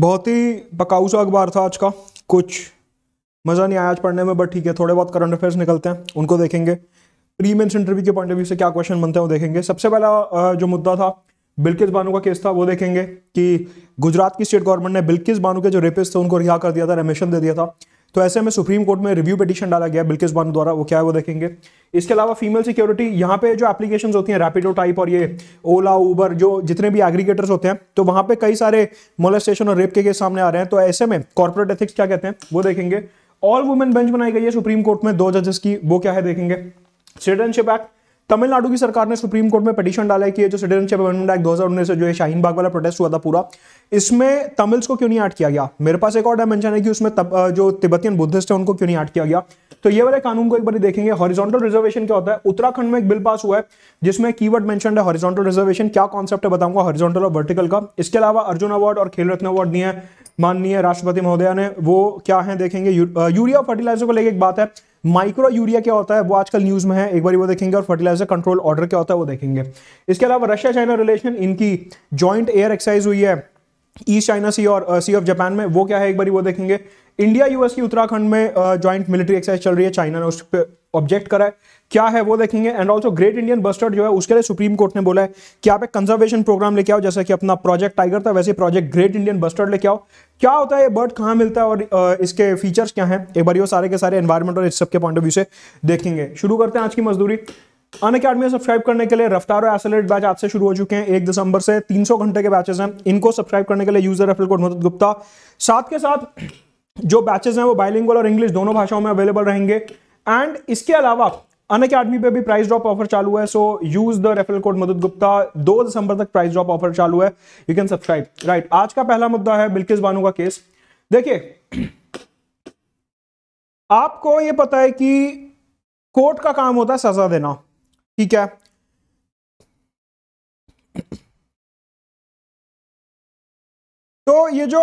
बहुत ही पकाऊ सा अखबार था आज का। कुछ मज़ा नहीं आया आज पढ़ने में बट ठीक है, थोड़े बहुत करंट अफेयर्स निकलते हैं, उनको देखेंगे। प्री मेंस इंटरव्यू के पॉइंट ऑफ़ व्यू से क्या क्वेश्चन बनते हैं, वो देखेंगे। सबसे पहला जो मुद्दा था, बिल्किस बानू का केस था, वो देखेंगे कि गुजरात की स्टेट गवर्नमेंट ने बिल्किस बानू के जो रेपिस्ट थे, उनको रिहा कर दिया था रेमिशन दे दिया था। तो ऐसे में सुप्रीम कोर्ट में रिव्यू पिटीशन डाला गया बिल्किस बानू द्वारा, वो क्या है वो देखेंगे। इसके अलावा फीमेल सिक्योरिटी यहाँ पे जो एप्लीकेशंस होती हैं रैपिडो टाइप और ये ओला उबर जो जितने भी एग्रीगेटर्स होते हैं तो वहाँ पे कई सारे मोलेस्टेशन और रेप के केस सामने आ रहे हैं। तो ऐसे में कॉर्पोरेट एथिक्स क्या कहते हैं, वो देखेंगे। ऑल वुमेन बेंच बनाई गई है सुप्रीम कोर्ट में, दो जजेस की, वो क्या है देखेंगे। सिटीजनशिप एक्ट तमिलनाडु की सरकार ने सुप्रीम कोर्ट में पिटीशन डाला है कि जो सिटीजनशिप अमेंडमेंट एक्ट 2019 से जो है शाहीन बाग वाला प्रोटेस्ट हुआ था पूरा इसमें तमिल्स को क्यों नहीं ऐड किया गया? मेरे पास एक और डायमेंशन है कि उसमें तब, जो तिब्बतियन बुद्धिस्ट है उनको क्यों नहीं ऐड किया गया? तो ये वाले कानून को एक बार देखेंगे। हॉरिजॉन्टल रिजर्वेशन क्या होता है? उत्तराखंड में एक बिल पास हुआ है जिसमें कीवर्ड मेंशन है हॉरिजॉन्टल रिजर्वेशन क्या कॉन्सेप्ट है बताऊँगा हॉरिजॉन्टल और वर्टिकल का। इसके अलावा अर्जुन अवार्ड और खेल रत्न अवार्ड दिए माननीय राष्ट्रपति महोदया ने। वो क्या है देखेंगे? यूरिया फर्टिलाइज़र को लेकर एक बात है। माइक्रो यूरिया क्या होता है? वो आजकल न्यूज़ में है एक बार वो देखेंगे और फर्टिलाइज़र कंट्रोल ऑर्डर क्या होता है वो देखेंगे। इसके अलावा रशिया चाइना रिलेशन इनकी ज्वाइंट एयर एक्सरसाइज हुई है। ईस्ट चाइना सी और सी ऑफ़ जापान में, वो क्या है, एक बार वो देखेंगे। इंडिया यूएस की उत्तराखंड में ज्वाइंट मिलिट्री एक्सरसाइज चल रही है चाइना ने उस पर ऑब्जेक्ट करा है। क्या है, वो देखेंगे। And also great Indian bustard जो है, उसके लिए सुप्रीम कोर्ट ने बोला है कि आप एक कंजर्वेशन प्रोग्राम लेके आओ, जैसे कि अपना प्रोजेक्ट टाइगर था, वैसे प्रोजेक्ट ग्रेट इंडियन बस्टर्ड लेके आओ। क्या होता है, ये बर्ड कहाँ मिलता है और इसके फीचर्स क्या हैं? एक बार ये सारे के सारे एनवायरमेंट और इस सब के पॉइंट ऑफ़ व्यू से देखेंगे। शुरू करते हैं आज की मजदूरी। अन अकेडमी सब्सक्राइब करने के लिए रफ्तार और एसलेट बैच आज से शुरू हो चुके हैं, एक दिसंबर से 300 घंटे के बैचेस हैं। इनको सब्सक्राइब करने के लिए यूज़र रेफरल कोड मदद गुप्ता। साथ के साथ जो बैचेस हैं वो बाइलिंगुअल और इंग्लिश दोनों भाषाओं में अवेलेबल रहेंगे। एंड इसके अलावा अन अकेडमी पे भी प्राइस ड्रॉप ऑफ़र चालू है so use the referral code Madad Gupta. दो दिसंबर तक प्राइस ड्रॉप ऑफ़र चालू है। यू कैन सब्सक्राइब राइट आज का पहला मुद्दा है बिल्किस बानू का केस देखिए, आपको ये पता है कि कोर्ट का काम होता है सजा देना। ठीक है। तो ये जो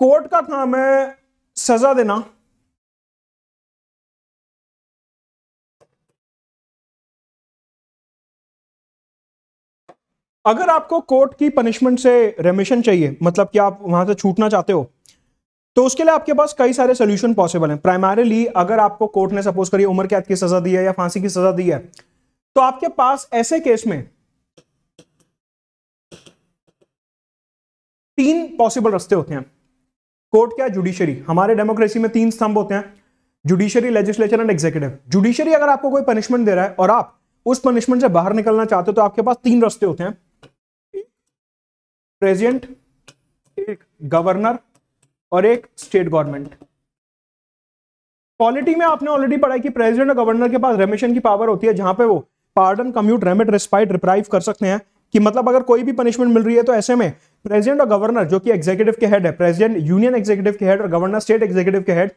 कोर्ट का काम है, सजा देना। अगर आपको कोर्ट की पनिशमेंट से रेमिशन चाहिए मतलब कि आप वहाँ से छूटना चाहते हो तो उसके लिए आपके पास कई सारे सोल्यूशन पॉसिबल हैं। प्राइमरीली अगर आपको कोर्ट ने सपोज़ करिए उम्र कैद की सजा दी है या फांसी की सजा दी है तो आपके पास ऐसे केस में तीन पॉसिबल रास्ते होते हैं। कोर्ट क्या? जुडिशरी हमारे डेमोक्रेसी में तीन स्तंभ होते हैं। Judiciary legislature and executive judiciary अगर आपको कोई पनिशमेंट दे रहा है और आप उस पनिशमेंट से बाहर निकलना चाहते हो तो आपके पास तीन रास्ते होते हैं। प्रेसिडेंट एक गवर्नर और एक स्टेट गवर्नमेंट पॉलिटी में आपने ऑलरेडी पढ़ा कि प्रेसिडेंट और गवर्नर के पास रेमिशन की पावर होती है, जहाँ पे वो pardon commute remit respite reprieve कर सकते हैं। कि मतलब अगर कोई भी पनिशमेंट मिल रही है तो ऐसे में प्रेसिडेंट और गवर्नर जो कि एग्जीक्यूटिव के हेड है प्रेसिडेंट यूनियन एग्जीक्यूटिव के हेड और गवर्नर स्टेट एग्जीक्यूटिव के हेड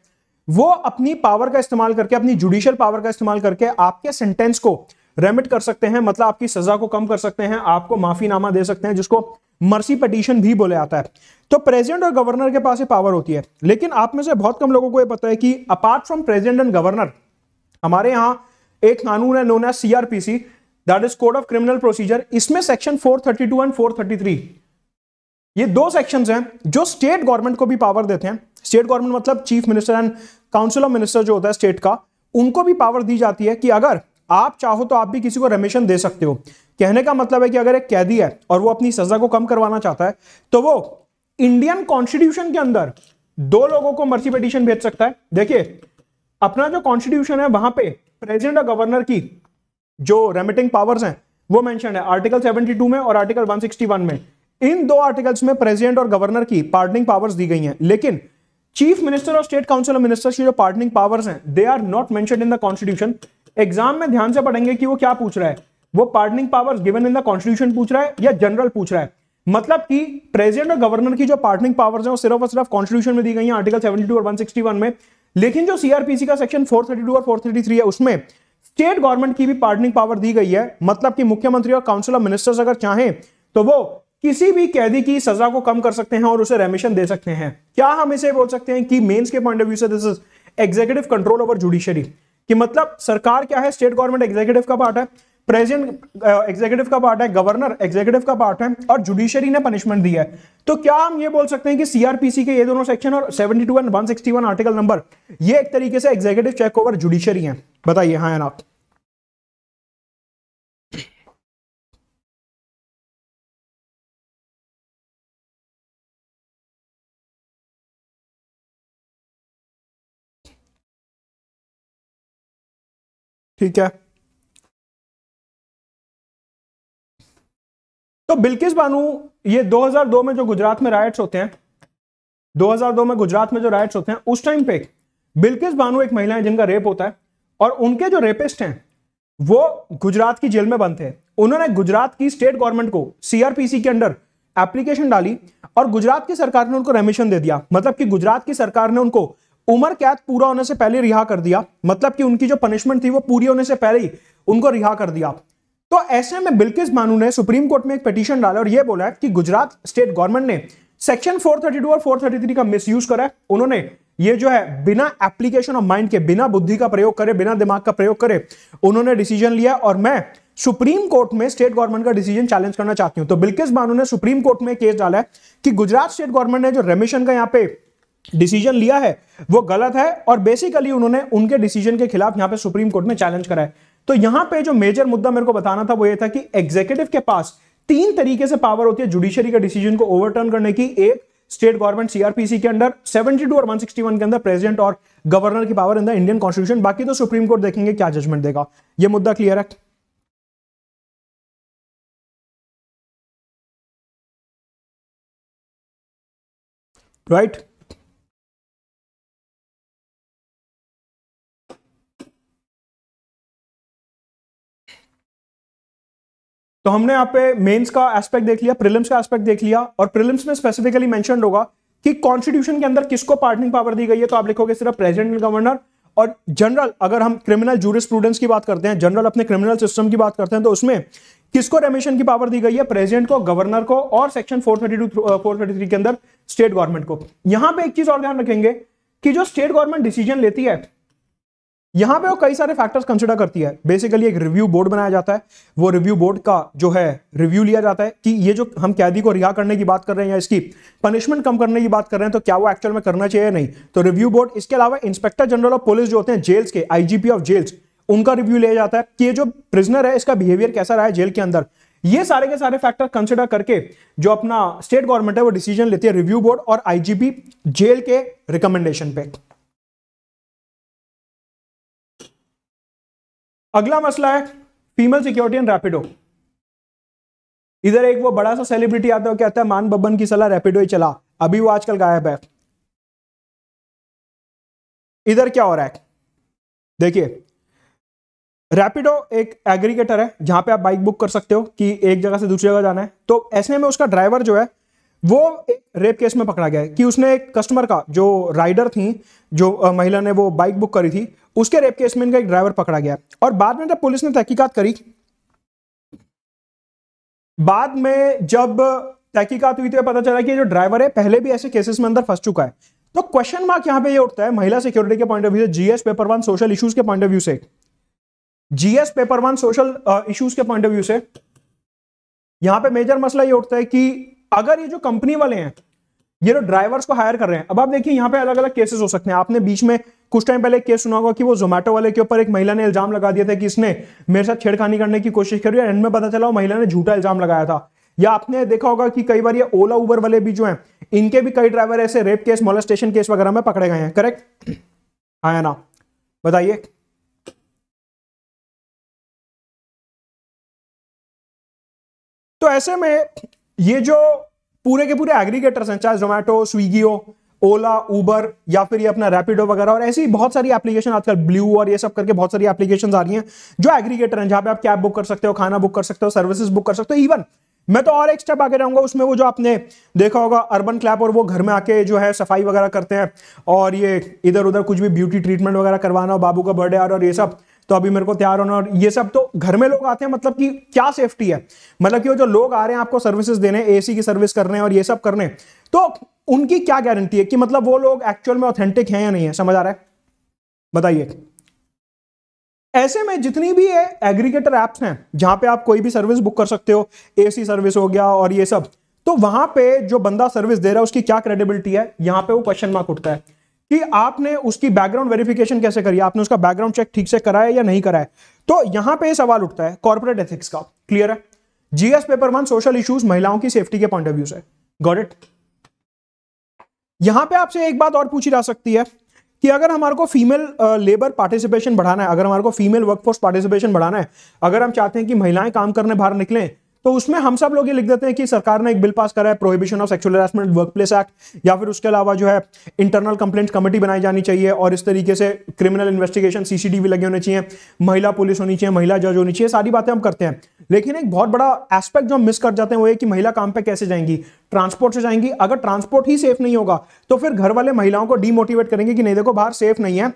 वो अपनी पावर का इस्तेमाल करके, अपनी जुडिशियल पावर का इस्तेमाल करके आपके सेंटेंस को रेमिट कर सकते हैं मतलब आपकी सजा को कम कर सकते हैं, आपको माफीनामा दे सकते हैं, जिसको मर्सी पटिशन भी बोले आता है। तो प्रेसिडेंट और गवर्नर के पास ये पावर होती है, लेकिन आप में से बहुत कम लोगों को ये पता है कि apart from president and governor हमारे यहाँ एक कानून है known as CrPC that is code of criminal procedure इसमें सेक्शन 432 एंड 433 ये दो सेक्शन हैं जो स्टेट गवर्नमेंट को भी पावर देते हैं। स्टेट गवर्नमेंट मतलब chief minister and council of minister जो होता है स्टेट का, उनको भी पावर दी जाती है कि अगर आप चाहो तो आप भी किसी को रेमिशन दे सकते हो। कहने का मतलब है कि अगर एक कैदी है और वो अपनी सजा को कम करवाना चाहता है तो वो इंडियन कॉन्स्टिट्यूशन के अंदर दो लोगों को मर्सी पिटीशन भेज सकता है। देखिए, अपना जो कॉन्स्टिट्यूशन है, वहाँ पे प्रेसिडेंट और गवर्नर की जो रेमिटिंग पावर्स हैं, वो मेंशन है। आर्टिकल 72 में और आर्टिकल 161 में। इन दो आर्टिकल्स में प्रेसिडेंट और गवर्नर की पार्टनिंग पावर्स दी गई हैं। लेकिन चीफ मिनिस्टर और स्टेट काउंसिल ऑफ़ मिनिस्टर्स की जो पार्टनिंग पावर्स हैं they are not mention in the constitution exam में ध्यान से पढ़ेंगे कि वो क्या पूछ रहा है? वो pardoning powers given in the constitution पूछ रहा है या जनरल पूछ रहा है? मतलब कि प्रेसिडेंट और गवर्नर की जो पार्टनिंग पावर्स हैं, वो सिर्फ़ और सिर्फ़ कॉन्स्टिट्यूशन में दी गई हैं आर्टिकल 72 और 161 में। लेकिन जो सीआरपीसी का सेक्शन 432 और 433 है, उसमें स्टेट गवर्नमेंट की भी पार्टनिंग पावर दी गई है। मतलब कि मुख्यमंत्री और काउंसिल ऑफ़ मिनिस्टर्स अगर चाहें तो वो किसी भी कैदी की सजा को कम कर सकते हैं और उसे रेमिशन दे सकते हैं। क्या हम इसे बोल सकते हैं कि मेन्स के पॉइंट ऑफ़ व्यू से this is executive control over judiciary कि मतलब सरकार क्या है? स्टेट गवर्नमेंट एग्जीक्यूटिव का पार्ट है प्रेसिडेंट एग्जीक्यूटिव का पार्ट है गवर्नर एग्जीक्यूटिव का पार्ट है, और जुडिशरी ने पनिशमेंट दिया है। तो क्या हम ये बोल सकते हैं कि सीआरपीसी के ये दोनों सेक्शन और 72 एंड 161 आर्टिकल नंबर ये एक तरीके से एग्जीक्यूटिव चेक ओवर जुडिशरी है। बताइए हाँ या ना? ठीक है? तो बिल्किस बानू, ये 2002 में जो गुजरात में राइट्स होते हैं 2002 में गुजरात में जो राइट्स होते हैं, उस टाइम पे बिल्किस बानू एक महिला है जिनका रेप होता है और उनके जो रेपिस्ट हैं, वो गुजरात की जेल में बंद थे। उन्होंने गुजरात की स्टेट गवर्नमेंट को सीआरपीसी के अंडर एप्लीकेशन डाली और गुजरात की सरकार ने उनको रेमिशन दे दिया। मतलब कि गुजरात की सरकार ने उनको उम्र कैद पूरा होने से पहले रिहा कर दिया। मतलब कि उनकी जो पनिशमेंट थी वो पूरी होने से पहले ही उनको रिहा कर दिया। तो ऐसे में बिल्किस बानू ने सुप्रीम कोर्ट में एक पिटीशन डाला और यह बोला कि गुजरात स्टेट गवर्नमेंट ने सेक्शन 432 और 433 का मिसयूज करा है। उन्होंने ये जो है बिना एप्लीकेशन ऑफ़ माइंड के, बिना बुद्धि का प्रयोग करे, बिना दिमाग का प्रयोग करे, उन्होंने डिसीज़न लिया और मैं सुप्रीम कोर्ट में स्टेट गवर्नमेंट का डिसीज़न चैलेंज करना चाहती हूँ। तो बिल्किस बानू ने सुप्रीम कोर्ट में केस डाला है कि गुजरात स्टेट गवर्नमेंट ने जो रेमिशन का यहाँ पे डिसीज़न लिया है, वो गलत है और बेसिकली उन्होंने उनके डिसीज़न के खिलाफ यहाँ पे सुप्रीम कोर्ट में चैलेंज करा है। तो यहाँ पे जो मेजर मुद्दा मेरे को बताना था वो ये था कि एग्जीक्यूटिव के पास तीन तरीके से पावर होती है जुडिशरी के डिसीज़न को ओवरटर्न करने की। एक स्टेट गवर्नमेंट सीआरपीसी के अंदर 72 और 161 के अंदर प्रेसिडेंट और गवर्नर की power in the Indian constitution बाकी तो सुप्रीम कोर्ट देखेंगे क्या जजमेंट देगा। यह मुद्दा क्लियर है? Right right? तो हमने यहाँ पे मेंस का एस्पेक्ट देख लिया प्रिलिम्स का एस्पेक्ट देख लिया और प्रिलिम्स में स्पेसिफिकली मेंशन होगा कि कॉन्स्टिट्यूशन के अंदर किसको पार्टनिंग पावर दी गई है। तो आप लिखोगे सिर्फ़ प्रेसिडेंट गवर्नर और जनरल अगर हम क्रिमिनल जूरिस्प्रूडेंस की बात करते हैं जनरल अपने क्रिमिनल सिस्टम की बात करते हैं तो उसमें किसको रेमिशन की पावर दी गई है? प्रेसिडेंट को गवर्नर को और सेक्शन 432 433 के अंदर स्टेट गवर्नमेंट को। यहाँ पे एक चीज़ और ध्यान रखेंगे कि जो स्टेट गवर्नमेंट डिसीज़न लेती है यहाँ पे वो कई सारे फैक्टर्स कंसिडर करती है। बेसिकली एक रिव्यू बोर्ड बनाया जाता है। वो रिव्यू बोर्ड का जो है रिव्यू लिया जाता है कि ये जो हम कैदी को रिहा करने की बात कर रहे हैं या इसकी पनिशमेंट कम करने की बात कर रहे हैं तो क्या वो एक्चुअल में करना चाहिए नहीं? तो रिव्यू बोर्ड इसके अलावा इंस्पेक्टर जनरल ऑफ़ पुलिस जो होते हैं जेल्स के आईजीपी ऑफ़ जेल्स उनका रिव्यू लिया जाता है कि ये जो प्रिजनर है, इसका बिहेवियर कैसा रहा है जेल के अंदर। ये सारे के सारे फैक्टर कंसिडर करके जो अपना स्टेट गवर्नमेंट है, वो डिसीज़न लेती है रिव्यू बोर्ड और आईजीपी जेल के रिकमेंडेशन पे। अगला मसला है फीमेल सिक्योरिटी एंड रैपिडो इधर एक वो बड़ा सा सेलिब्रिटी आता है कहता है, मान बब्बन की सलाह रैपिडो ही चला। अभी वो आजकल गायब है। इधर क्या हो रहा है? देखिए रैपिडो एक एग्रीगेटर है, जहाँ पे आप बाइक बुक कर सकते हो कि एक जगह से दूसरी जगह जाना है। तो ऐसे में उसका ड्राइवर जो है वो एक रेप केस में पकड़ा गया है कि उसने एक कस्टमर का, जो राइडर थी, जो महिला ने वो बाइक बुक करी थी, उसके रेप केस में इनका एक ड्राइवर पकड़ा गया और बाद में जब पुलिस ने तहकीकात करी, बाद में जब तहकीकात हुई तो पता चला कि जो ड्राइवर है, पहले भी ऐसे केसेस में अंदर फंस चुका है। तो क्वेश्चन मार्क यहाँ पे ये उठता है, महिला सिक्योरिटी के पॉइंट ऑफ़ व्यू से GS paper one social issues के पॉइंट ऑफ़ व्यू से। GS paper one social issues के पॉइंट ऑफ़ व्यू से, यहाँ पे मेजर मसला ये उठता है कि अगर ये जो कंपनी वाले हैं, ये जो ड्राइवर्स को हायर कर रहे हैं, अब आप देखिए यहाँ पे अलग अलग केसेस हो सकते हैं। आपने बीच में कुछ टाइम पहले केस सुना होगा कि वो जोमेटो वाले के ऊपर एक महिला ने इल्ज़ाम लगा दिया था कि इसने मेरे साथ छेड़खानी करने की कोशिश करी और एंड में पता चला वो महिला ने झूठा इल्ज़ाम लगाया था। या आपने देखा होगा कि कई बार ये ओला उबर वाले भी जो हैं, इनके भी कई ड्राइवर ऐसे रेप केस मोलेस्टेशन केस वगैरह में पकड़े गए हैं। करेक्ट आया ना? बताइए। तो ऐसे में ये जो पूरे के पूरे एग्रीगेटर्स हैं, चाहे जोमेटो स्विगी हो ओला उबर या फिर ये अपना रैपिडो वगैरह, और ऐसी बहुत सारी एप्लीकेशन आजकल ब्लू और ये सब करके बहुत सारी एप्लीकेशन आ रही हैं, जो एग्रीगेटर हैं, जहाँ पे आप कैब बुक कर सकते हो, खाना बुक कर सकते हो सर्विसेज़ बुक कर सकते हो इवन मैं तो और एक स्टेप आगे रहूँगा, उसमें वो जो आपने देखा होगा अर्बन क्लैप और वो घर में आके जो है सफ़ाई वगैरह करते हैं, और ये इधर उधर कुछ भी ब्यूटी ट्रीटमेंट वगैरह करवाना हो, बाबू का बर्थडे और ये सब तो अभी मेरे को तैयार होना और ये सब तो घर में लोग आते हैं मतलब कि क्या सेफ्टी है? मतलब कि वो जो लोग आ रहे हैं, आपको सर्विसेज़ देने एसी की सर्विस करने और ये सब करने तो उनकी क्या गारंटी है कि मतलब वो लोग एक्चुअल में ऑथेंटिक हैं या नहीं है? समझ आ रहा है? बताइए। ऐसे में जितनी भी ये एग्रीगेटर एप्स हैं, जहाँ पे आप कोई भी सर्विस बुक कर सकते हो एसी सर्विस हो गया और ये सब तो वहाँ पे जो बंदा सर्विस दे रहा है, उसकी क्या क्रेडिबिलिटी है? यहाँ पे वो क्वेश्चन मार्क उठता है। कि आपने उसकी बैकग्राउंड वेरिफिकेशन कैसे करी? आपने उसका बैकग्राउंड चेक ठीक से कराया या नहीं कराया? तो यहाँ पे सवाल उठता है कॉर्पोरेट एथिक्स का। क्लियर है? GS paper one social issues महिलाओं की सेफ्टी के पॉइंट ऑफ़ व्यू से गॉट इट यहाँ पे आपसे एक बात और पूछी जा सकती है कि अगर हमारे को फीमेल लेबर पार्टिसिपेशन बढ़ाना है, अगर हमारे को फीमेल वर्कफोर्स पार्टिसिपेशन बढ़ाना है, अगर हम चाहते हैं कि महिलाएँ काम करने बाहर निकलें तो उसमें हम सब लोग ये लिख देते हैं कि सरकार ने एक बिल पास करा है prohibition of sexual harassment workplace act या फिर उसके अलावा जो है इंटरनल कंप्लेंट कमेटी बनाई जानी चाहिए और इस तरीके से क्रिमिनल इन्वेस्टिगेशन सीसीटीवी लगे होने चाहिए, महिला पुलिस होनी चाहिए, महिला जज होनी चाहिए सारी बातें हम करते हैं। लेकिन एक बहुत बड़ा एस्पेक्ट जो हम मिस कर जाते हैं वो है कि महिला काम पे कैसे जाएँगी? ट्रांसपोर्ट से जाएँगी। अगर ट्रांसपोर्ट ही सेफ़ नहीं होगा तो फिर घर वाले महिलाओं को डीमोटिवेट करेंगे कि नहीं, देखो बाहर सेफ़ नहीं है।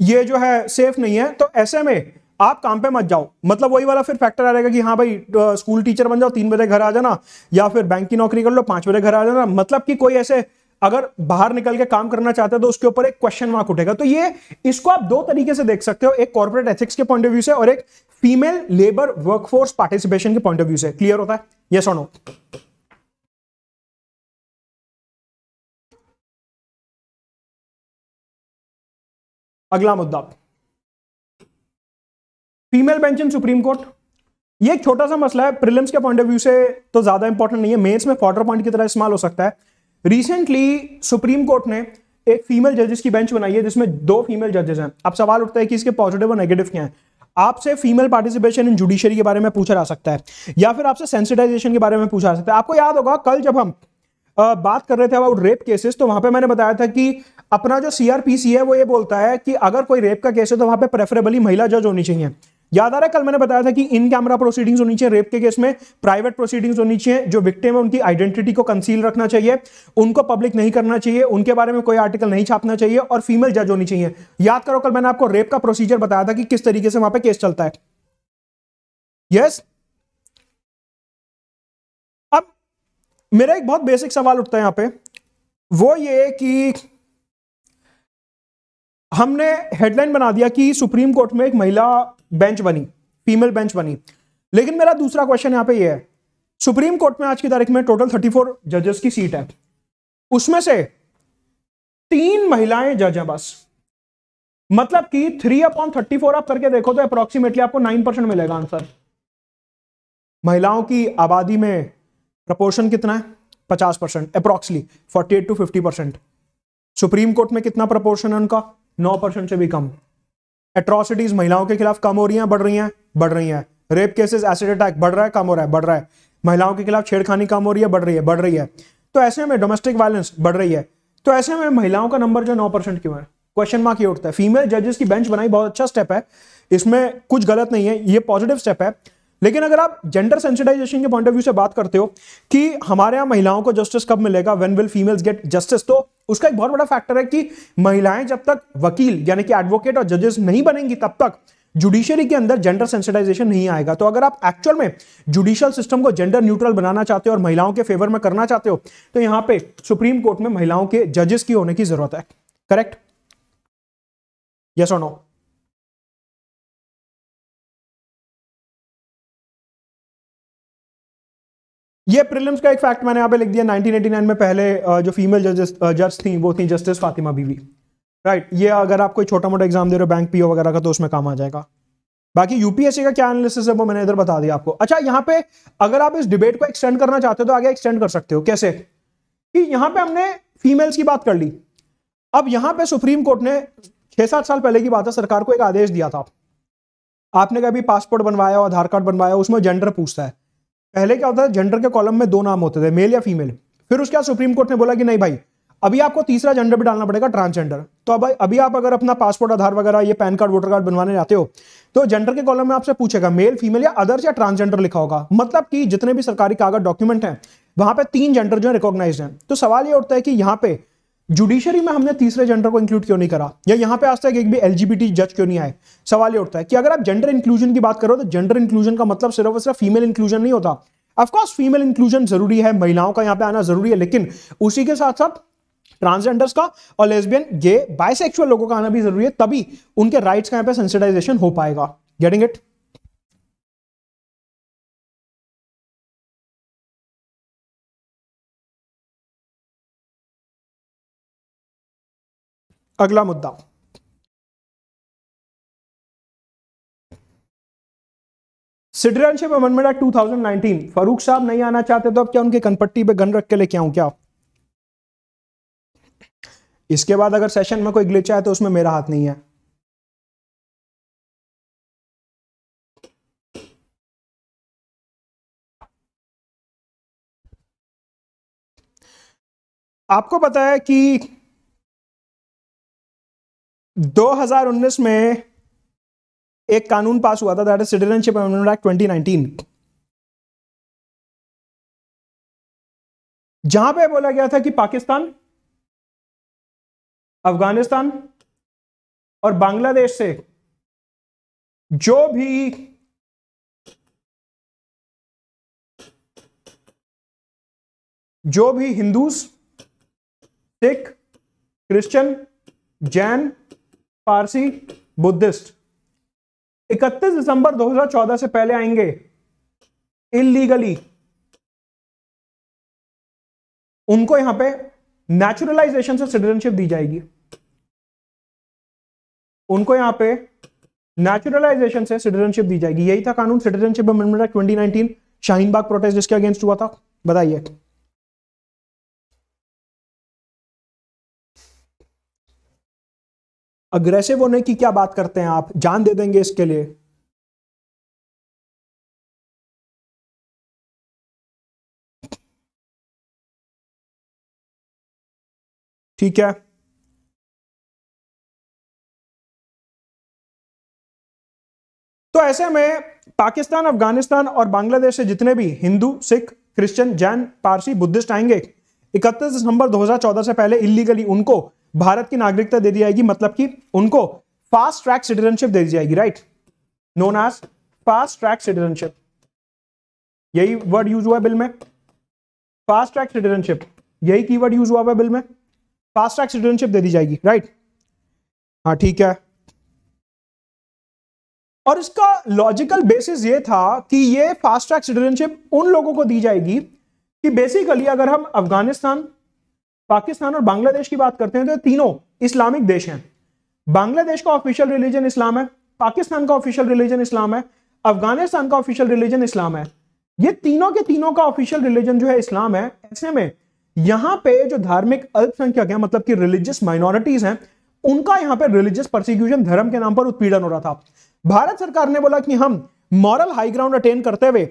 ये जो है सेफ़ नहीं है तो ऐसे में आप काम पे मत जाओ। मतलब वही वाला फिर फैक्टर आ रहेगा कि हाँ भाई स्कूल टीचर बन जाओ, तीन बजे घर आ जाना, या फिर बैंक की नौकरी कर लो, पाँच बजे घर आ जाना। मतलब कि कोई ऐसे अगर बाहर निकल के काम करना चाहते हैं तो उसके ऊपर एक क्वेश्चन मार्क उठेगा। तो ये, इसको आप दो तरीके से देख सकते हो, एक कॉर्पोरेट एथिक्स के पॉइंट ऑफ़ व्यू से और एक फीमेल लेबर वर्कफोर्स पार्टिसिपेशन के पॉइंट ऑफ़ व्यू से। क्लियर होता है? यस और नो अगला मुद्दा। Female bench in supreme court ये एक छोटा सा मसला है प्रिलिम्स के पॉइंट ऑफ़ व्यू से तो ज़्यादा इंपॉर्टेंट नहीं है मेंस में फॉर्डर पॉइंट की तरह इस्तेमाल हो सकता है। रिसेंटली सुप्रीम कोर्ट ने एक फीमेल जजेस की बेंच बनाई है, जिसमें दो फीमेल जजेस हैं। अब सवाल उठता है कि इसके पॉजिटिव और नेगेटिव क्या है। आपसे फीमेल पार्टिसिपेशन इन जुडिशरी के बारे में पूछा जा सकता है, या फिर आपसे सेंसिटाइजेशन के बारे में पूछा जा सकता है। आपको याद होगा, कल जब हम बात कर रहे थे अबाउट रेप केसेस तो वहाँ पे मैंने बताया था कि अपना जो सीआरपीसी है, वो ये बोलता है कि अगर कोई रेप का केस है तो वहाँ पे प्रेफरेबली महिला जज होनी चाहिए। याद आ रहा है, कल मैंने बताया था कि इन कैमरा प्रोसीडिंग्स होनी चाहिए रेप के केस में प्राइवेट प्रोसीडिंग्स होनी चाहिए, जो विक्टिम है, उनकी आइडेंटिटी को कंसील रखना चाहिए, उनको पब्लिक नहीं करना चाहिए, उनके बारे में कोई आर्टिकल नहीं छापना चाहिए और फीमेल जज होनी चाहिए। याद करो, कल मैंने आपको रेप का प्रोसीजर बताया था कि किस तरीके से वहाँ पर केस चलता है। यस अब, मेरा एक बहुत बेसिक सवाल उठता है यहाँ पे। वो ये कि हमने हेडलाइन बना दिया कि सुप्रीम कोर्ट में एक महिला बेंच बनी, फीमेल बेंच बनी। लेकिन मेरा दूसरा क्वेश्चन यहाँ पे ये है, सुप्रीम कोर्ट में आज की तारीख में टोटल 34 जजेस की सीट है। उसमें से तीन महिलाएँ जज हैं बस। मतलब कि थ्री अपॉन थर्टी फोर आप करके देखो तो अप्रोक्सीमेटली आपको नाइन परसेंट मिलेगा आंसर महिलाओं की आबादी में प्रपोर्शन कितना है? पचास percent approximately forty eight to fifty percent supreme court में कितना प्रपोर्शन है उनका? नौ परसेंट से भी कम। एट्रोसिटीज महिलाओं के खिलाफ कम हो रही हैं, बढ़ रही हैं, बढ़ रही हैं। रेप केसेस एसिड अटैक बढ़ रहा है, कम हो रहा है, बढ़ रहा है। महिलाओं के खिलाफ छेड़खानी कम हो रही है, बढ़ रही है, बढ़ रही है। तो ऐसे में डोमेस्टिक वायलेंस बढ़ रही है। तो ऐसे में महिलाओं का नंबर जो नौ परसेंट क्यों है? क्वेश्चन मार्क ये उठता है। फीमेल जजेस की बेंच बनाई बहुत अच्छा स्टेप है। इसमें कुछ गलत नहीं है। ये पॉजिटिव स्टेप है। लेकिन अगर आप जेंडर सेंसिटाइजेशन के पॉइंट ऑफ़ व्यू से बात करते हो कि हमारे यहाँ महिलाओं को जस्टिस कब मिलेगा when will females get justice तो उसका एक बहुत बड़ा फैक्टर है कि महिलाएँ जब तक वकील, यानी कि एडवोकेट और जजेस नहीं बनेंगी, तब तक जुडिशरी के अंदर जेंडर सेंसिटाइजेशन नहीं आएगा। तो अगर आप एक्चुअल में जुडिशियल सिस्टम को जेंडर न्यूट्रल बनाना चाहते हो और महिलाओं के फेवर में करना चाहते हो तो यहाँ पे सुप्रीम कोर्ट में महिलाओं के जजेस की होने की ज़रूरत है। करेक्ट यस और नो ये प्रीलिम्स का एक फैक्ट मैंने यहाँ पे लिख दिया 1989 में पहले जो फीमेल जजेस जज थी, वो थी जस्टिस फातिमा बीवी राइट ये अगर आप कोई छोटा मोटा एग्ज़ाम दे रहे हो बैंक पीओ वगैरह का तो उसमें काम आ जाएगा। बाकी यूपीएससी का क्या एनालिसिस है, वो मैंने इधर बता दिया आपको। अच्छा यहाँ पे अगर आप इस डिबेट को एक्सटेंड करना चाहते हो तो आगे एक्सटेंड कर सकते हो। कैसे? कि यहाँ पे हमने फीमेल्स की बात कर ली। अब यहाँ पे सुप्रीम कोर्ट ने छह सात साल पहले की बात है, सरकार को एक आदेश दिया था। आपने कभी पासपोर्ट बनवाया आधार कार्ड बनवाया उसमें जेंडर पूछता है। पहले क्या होता था? जेंडर के कॉलम में दो नाम होते थे मेल या फीमेल फिर उसके बाद सुप्रीम कोर्ट ने बोला कि नहीं भाई, अभी आपको तीसरा जेंडर भी डालना पड़ेगा ट्रांसजेंडर तो अब, अभी आप अगर अपना पासपोर्ट आधार वगैरह, ये पैन कार्ड वोटर कार्ड बनवाने जाते हो तो जेंडर के कॉलम में आपसे पूछेगा मेल फीमेल या अदर्स या ट्रांसजेंडर लिखा होगा। मतलब कि जितने भी सरकारी कागज़ डॉक्यूमेंट हैं, वहाँ पे तीन जेंडर जो है रिकॉग्नाइज हैं। तो सवाल ये उठता है कि यहाँ पे जुडिशरी में हमने तीसरे जेंडर को इंक्लूड क्यों नहीं करा? या यहाँ पे आज तक एक भी एलजीबीटी जज क्यों नहीं आए? सवाल ये उठता है कि अगर आप जेंडर इंक्लूजन की बात करो तो जेंडर इंक्लूजन का मतलब सिर्फ़ और सिर्फ़ फीमेल इंक्लूजन नहीं होता। ऑफकोर्स फीमेल इंक्लूजन ज़रूरी है, महिलाओं का यहाँ पे आना ज़रूरी है, लेकिन उसी के साथ साथ ट्रांसजेंडर्स का और लेस्बियन गे बाइसेक्सुअल लोगों का आना भी ज़रूरी है, तभी उनके राइट्स का यहाँ पे सेंसिटाइजेशन हो पाएगा। गेटिंग इट अगला मुद्दा। सिटीजनशिप अमेंडमेंट एक्ट 2019 फरूक साहब नहीं आना चाहते तो अब क्या उनके कनपट्टी पे गन रख के लेके आऊँ क्या? इसके बाद अगर सेशन में कोई ग्लिच आए तो उसमें मेरा हाथ नहीं है। आपको पता है कि 2019 में एक कानून पास हुआ था that is citizenship amendment act 2019 जहाँ पे बोला गया था कि पाकिस्तान, अफ़गानिस्तान और बांग्लादेश से जो भी जो भी हिंदूस, सिख, क्रिश्चियन, जैन पारसी बुद्धिस्ट। 31 दिसंबर 2014 से पहले आएँगे। इलीगली उनको यहाँ पे नेचुरलाइजेशन से सिटीजनशिप दी जाएगी। उनको यहाँ पे नेचुरलाइजेशन से सिटीजनशिप दी जाएगी। यही था कानून citizenship amendment act 2019 Shaheen Bagh protest जिसके अगेंस्ट हुआ था। बताइए। अग्रेसिव होने की क्या बात करते हैं आप? जान दे देंगे इसके लिए। ठीक है। तो ऐसे में पाकिस्तान, अफ़गानिस्तान और बांग्लादेश से जितने भी हिंदू, सिख, क्रिश्चियन, जैन, पारसी, बुद्धिस्ट आएँगे, इकतीस दिसंबर 2014 से पहले इलीगली उनको भारत की नागरिकता दे दी जाएगी मतलब कि उनको फास्ट ट्रैक सिटीजनशिप दे दी जाएगी right known as fast track citizenship यही वर्ड यूज़ हुआ बिल में। फास्ट ट्रैक सिटीजनशिप यही कीवर्ड यूज़ हुआ है बिल में। फास्ट ट्रैक सिटीजनशिप दे दी जाएगी राइट हाँ ठीक है। और इसका लॉजिकल बेसिस ये था कि ये फास्ट ट्रैक सिटीजनशिप उन लोगों को दी जाएगी कि बेसिकली अगर हम अफ़गानिस्तान पाकिस्तान और बांग्लादेश की बात करते हैं तो तीनों इस्लामिक देश हैं। बांग्लादेश का ऑफिशियल रिलीजन इस्लाम है, पाकिस्तान का ऑफिशियल रिलीजन इस्लाम है, अफ़गानिस्तान का ऑफिशियल रिलीजन इस्लाम है। ये तीनों के तीनों का ऑफिशियल रिलीजन जो है इस्लाम है। ऐसे में यहाँ पे जो धार्मिक अल्पसंख्यक है मतलब कि रिलीजियस माइनॉरिटीज हैं, उनका यहाँ पे रिलीजियस परसिक्यूशन धर्म के नाम पर उत्पीड़न हो रहा था। भारत सरकार ने बोला कि हम मॉरल हाई ग्राउंड अटेन करते हुए,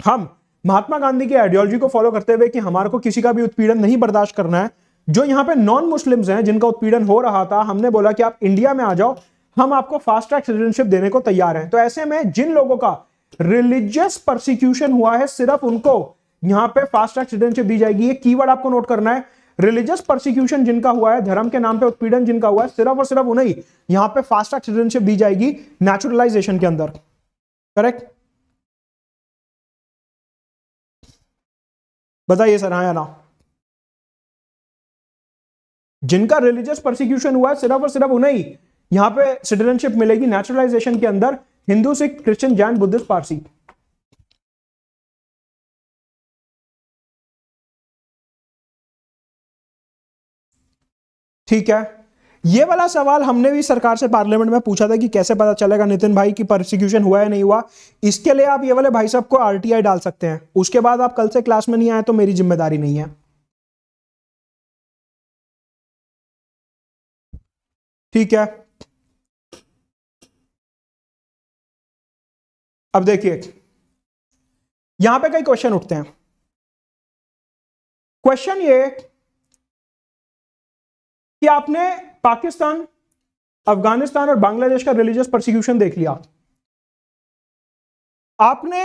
हम महात्मा गांधी की आइडियोलॉजी को फॉलो करते हुए कि हमारे को किसी का भी उत्पीड़न नहीं बर्दाश्त करना है, जो यहाँ पे नॉन मुस्लिम्स हैं, जिनका उत्पीड़न हो रहा था, हमने बोला कि आप इंडिया में आ जाओ, हम आपको फास्ट ट्रैक सिटीजनशिप देने को तैयार हैं। तो ऐसे में जिन लोगों का रिलीजियस परसिक्यूशन हुआ है, सिर्फ़ उनको यहाँ पे फास्ट ट्रैक सिटीजनशिप दी जाएगी। ये कीवर्ड आपको नोट करना है। रिलीजियस परसिक्यूशन जिनका हुआ है, धर्म के नाम पे उत्पीड़न जिनका हुआ है, सिर्फ़ और सिर्फ़ उन्हें यहाँ पे फास्ट ट्रैक सिटीजनशिप दी जाएगी नेचुरलाइजेशन के अंदर। करेक्ट बताइए सर हाँ या ना? जिनका रिलीजियस परसिक्यूशन हुआ है, सिर्फ़ और सिर्फ़ उन्हें ही यहाँ पे सिटीजनशिप मिलेगी नेचुरलाइजेशन के अंदर, हिंदू, सिख क्रिश्चियन जैन, बुद्धिस्ट, पारसी। ठीक है? ये वाला सवाल हमने भी सरकार से पार्लियामेंट में पूछा था कि कैसे पता चलेगा नितिन भाई की प्रोसिक्यूशन हुआ या नहीं हुआ। इसके लिए आप ये वाले भाई साहब को आरटीआई डाल सकते हैं। उसके बाद आप कल से क्लास में नहीं आए तो मेरी ज़िम्मेदारी नहीं है। ठीक है। अब देखिए, यहाँ पे कई क्वेश्चन उठते हैं। क्वेश्चन ये कि आपने पाकिस्तान, अफ़गानिस्तान और बांग्लादेश का रिलीजियस प्रोसिक्यूशन देख लिया। आपने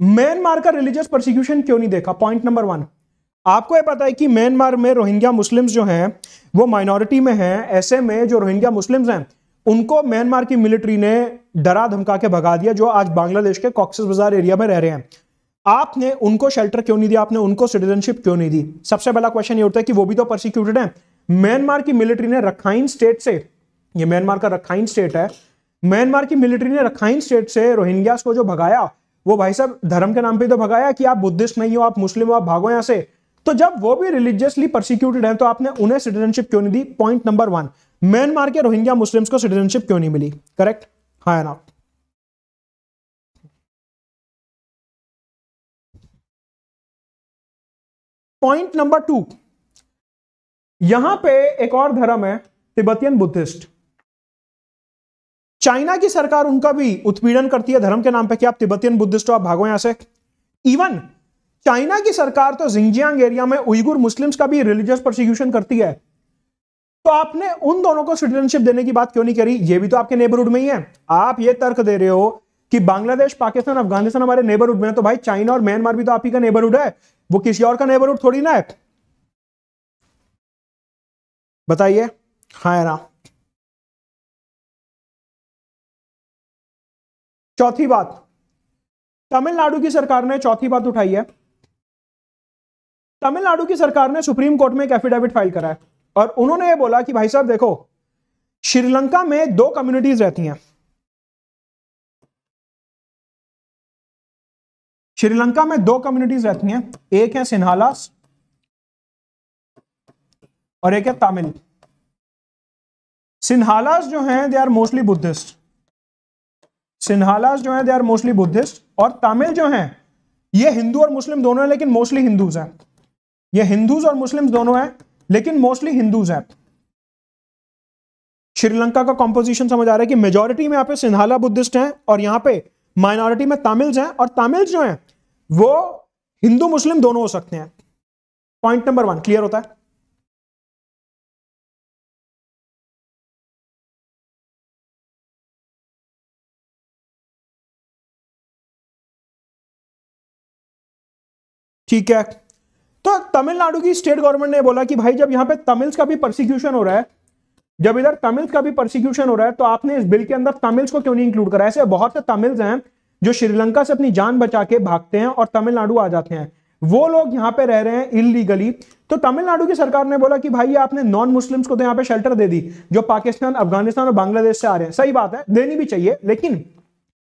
म्यांमार का रिलीजियस प्रोसिक्यूशन क्यों नहीं देखा? पॉइंट नंबर वन आपको यह पता है कि म्यांमार में रोहिंग्या मुस्लिम्स जो हैं, वो माइनॉरिटी में हैं, ऐसे में जो रोहिंग्या मुस्लिम्स हैं, उनको म्यांमार की मिलिट्री ने डरा धमका के भगा दिया, जो आज बांग्लादेश के कॉक्सिस बाज़ार एरिया में रह रहे हैं। आपने उनको शेल्टर क्यों नहीं दिया? आपने उनको सिटीजनशिप क्यों नहीं दी? सबसे पहला क्वेश्चन ये होता है कि वो भी तो परसिक्यूटेड है। म्यांमार की मिलिट्री ने रखाइन स्टेट से, ये म्यांमार का रखाइन स्टेट है, म्यांमार की मिलिट्री ने रखाइन स्टेट से रोहिंग्या को जो भगाया, वो भाई साहब धर्म के नाम पे तो भगाया कि आप बुद्धिस्ट नहीं हो, आप मुस्लिम हो, आप भागो यहाँ से। तो जब वो भी रिलीजियसली परसिक्यूटेड है तो आपने उन्हें सिटीजनशिप क्यों नहीं दी? पॉइंट नंबर वन म्यांमार के रोहिंग्या मुस्लिम्स को सिटीजनशिप क्यों नहीं मिली? करेक्ट हाँ ना पॉइंट नंबर टू यहाँ पे एक और धर्म है, तिब्बतियन बुद्धिस्ट। चाइना की सरकार उनका भी उत्पीड़न करती है धर्म के नाम पे कि आप तिब्बतियन बुद्धिस्ट हो, आप भागो यहाँ से। इवन चाइना की सरकार तो जिंगजियांग एरिया में उइगुर मुस्लिम्स का भी रिलीजियस प्रोसिक्यूशन करती है। तो आपने उन दोनों को सिटीजनशिप देने की बात क्यों नहीं करी? ये भी तो आपके नेबरहुड में ही है। आप ये तर्क दे रहे हो कि बांग्लादेश, पाकिस्तान, अफ़गानिस्तान हमारे नेबरहुड में है तो भाई चाइना और म्यांमार भी तो आप ही का नेबरहुड है। वो किसी और का नेबरहुड थोड़ी ना है। बताइए। हाँ ना? चौथी बात। तमिलनाडु की सरकार ने चौथी बात उठाई है। तमिलनाडु की सरकार ने सुप्रीम कोर्ट में एक एफिडेविट फ़ाइल करा है और उन्होंने ये बोला कि भाई साहब देखो, श्रीलंका में दो कम्युनिटीज रहती हैं। श्रीलंका में दो कम्युनिटीज रहती हैं। एक है सिन्हालास और एक है तमिल। सिन्हालास जो हैं they are mostly Buddhist Sinhalas जो हैं दे आर मोस्टली बुद्धिस्ट और तमिल जो हैं, ये हिंदू और मुस्लिम दोनों हैं, लेकिन मोस्टली हिंदूज हैं। ये हिंदूज और मुस्लिम दोनों हैं, लेकिन मोस्टली हिंदूज हैं। श्रीलंका का कॉम्पोजिशन समझ आ रहा है कि मेजोरिटी में यहाँ पे सिन्हाला बुद्धिस्ट हैं और यहाँ पे माइनॉरिटी में तमिल्स हैं और तमिल्स जो हैं, वो हिंदू मुस्लिम दोनों हो सकते हैं। पॉइंट नंबर वन क्लियर होता है? ठीक है? तो तमिलनाडु की स्टेट गवर्नमेंट ने बोला कि भाई जब यहाँ पे तमिल्स का भी परसिक्यूशन हो रहा है, जब इधर तमिल्स का भी परसिक्यूशन हो रहा है तो आपने इस बिल के अंदर तमिल्स को क्यों नहीं इंक्लूड करा? ऐसे बहुत से तमिल्स हैं जो श्रीलंका से अपनी जान बचा के भागते हैं और तमिलनाडु आ जाते हैं। वो लोग यहाँ पे रह रहे हैं इलीगली तो तमिलनाडु की सरकार ने बोला कि भाई आपने नॉन मुस्लिम्स को तो यहाँ पे शेल्टर दे दी, जो पाकिस्तान, अफ़गानिस्तान और बांग्लादेश से आ रहे हैं। सही बात है, देनी भी चाहिए, लेकिन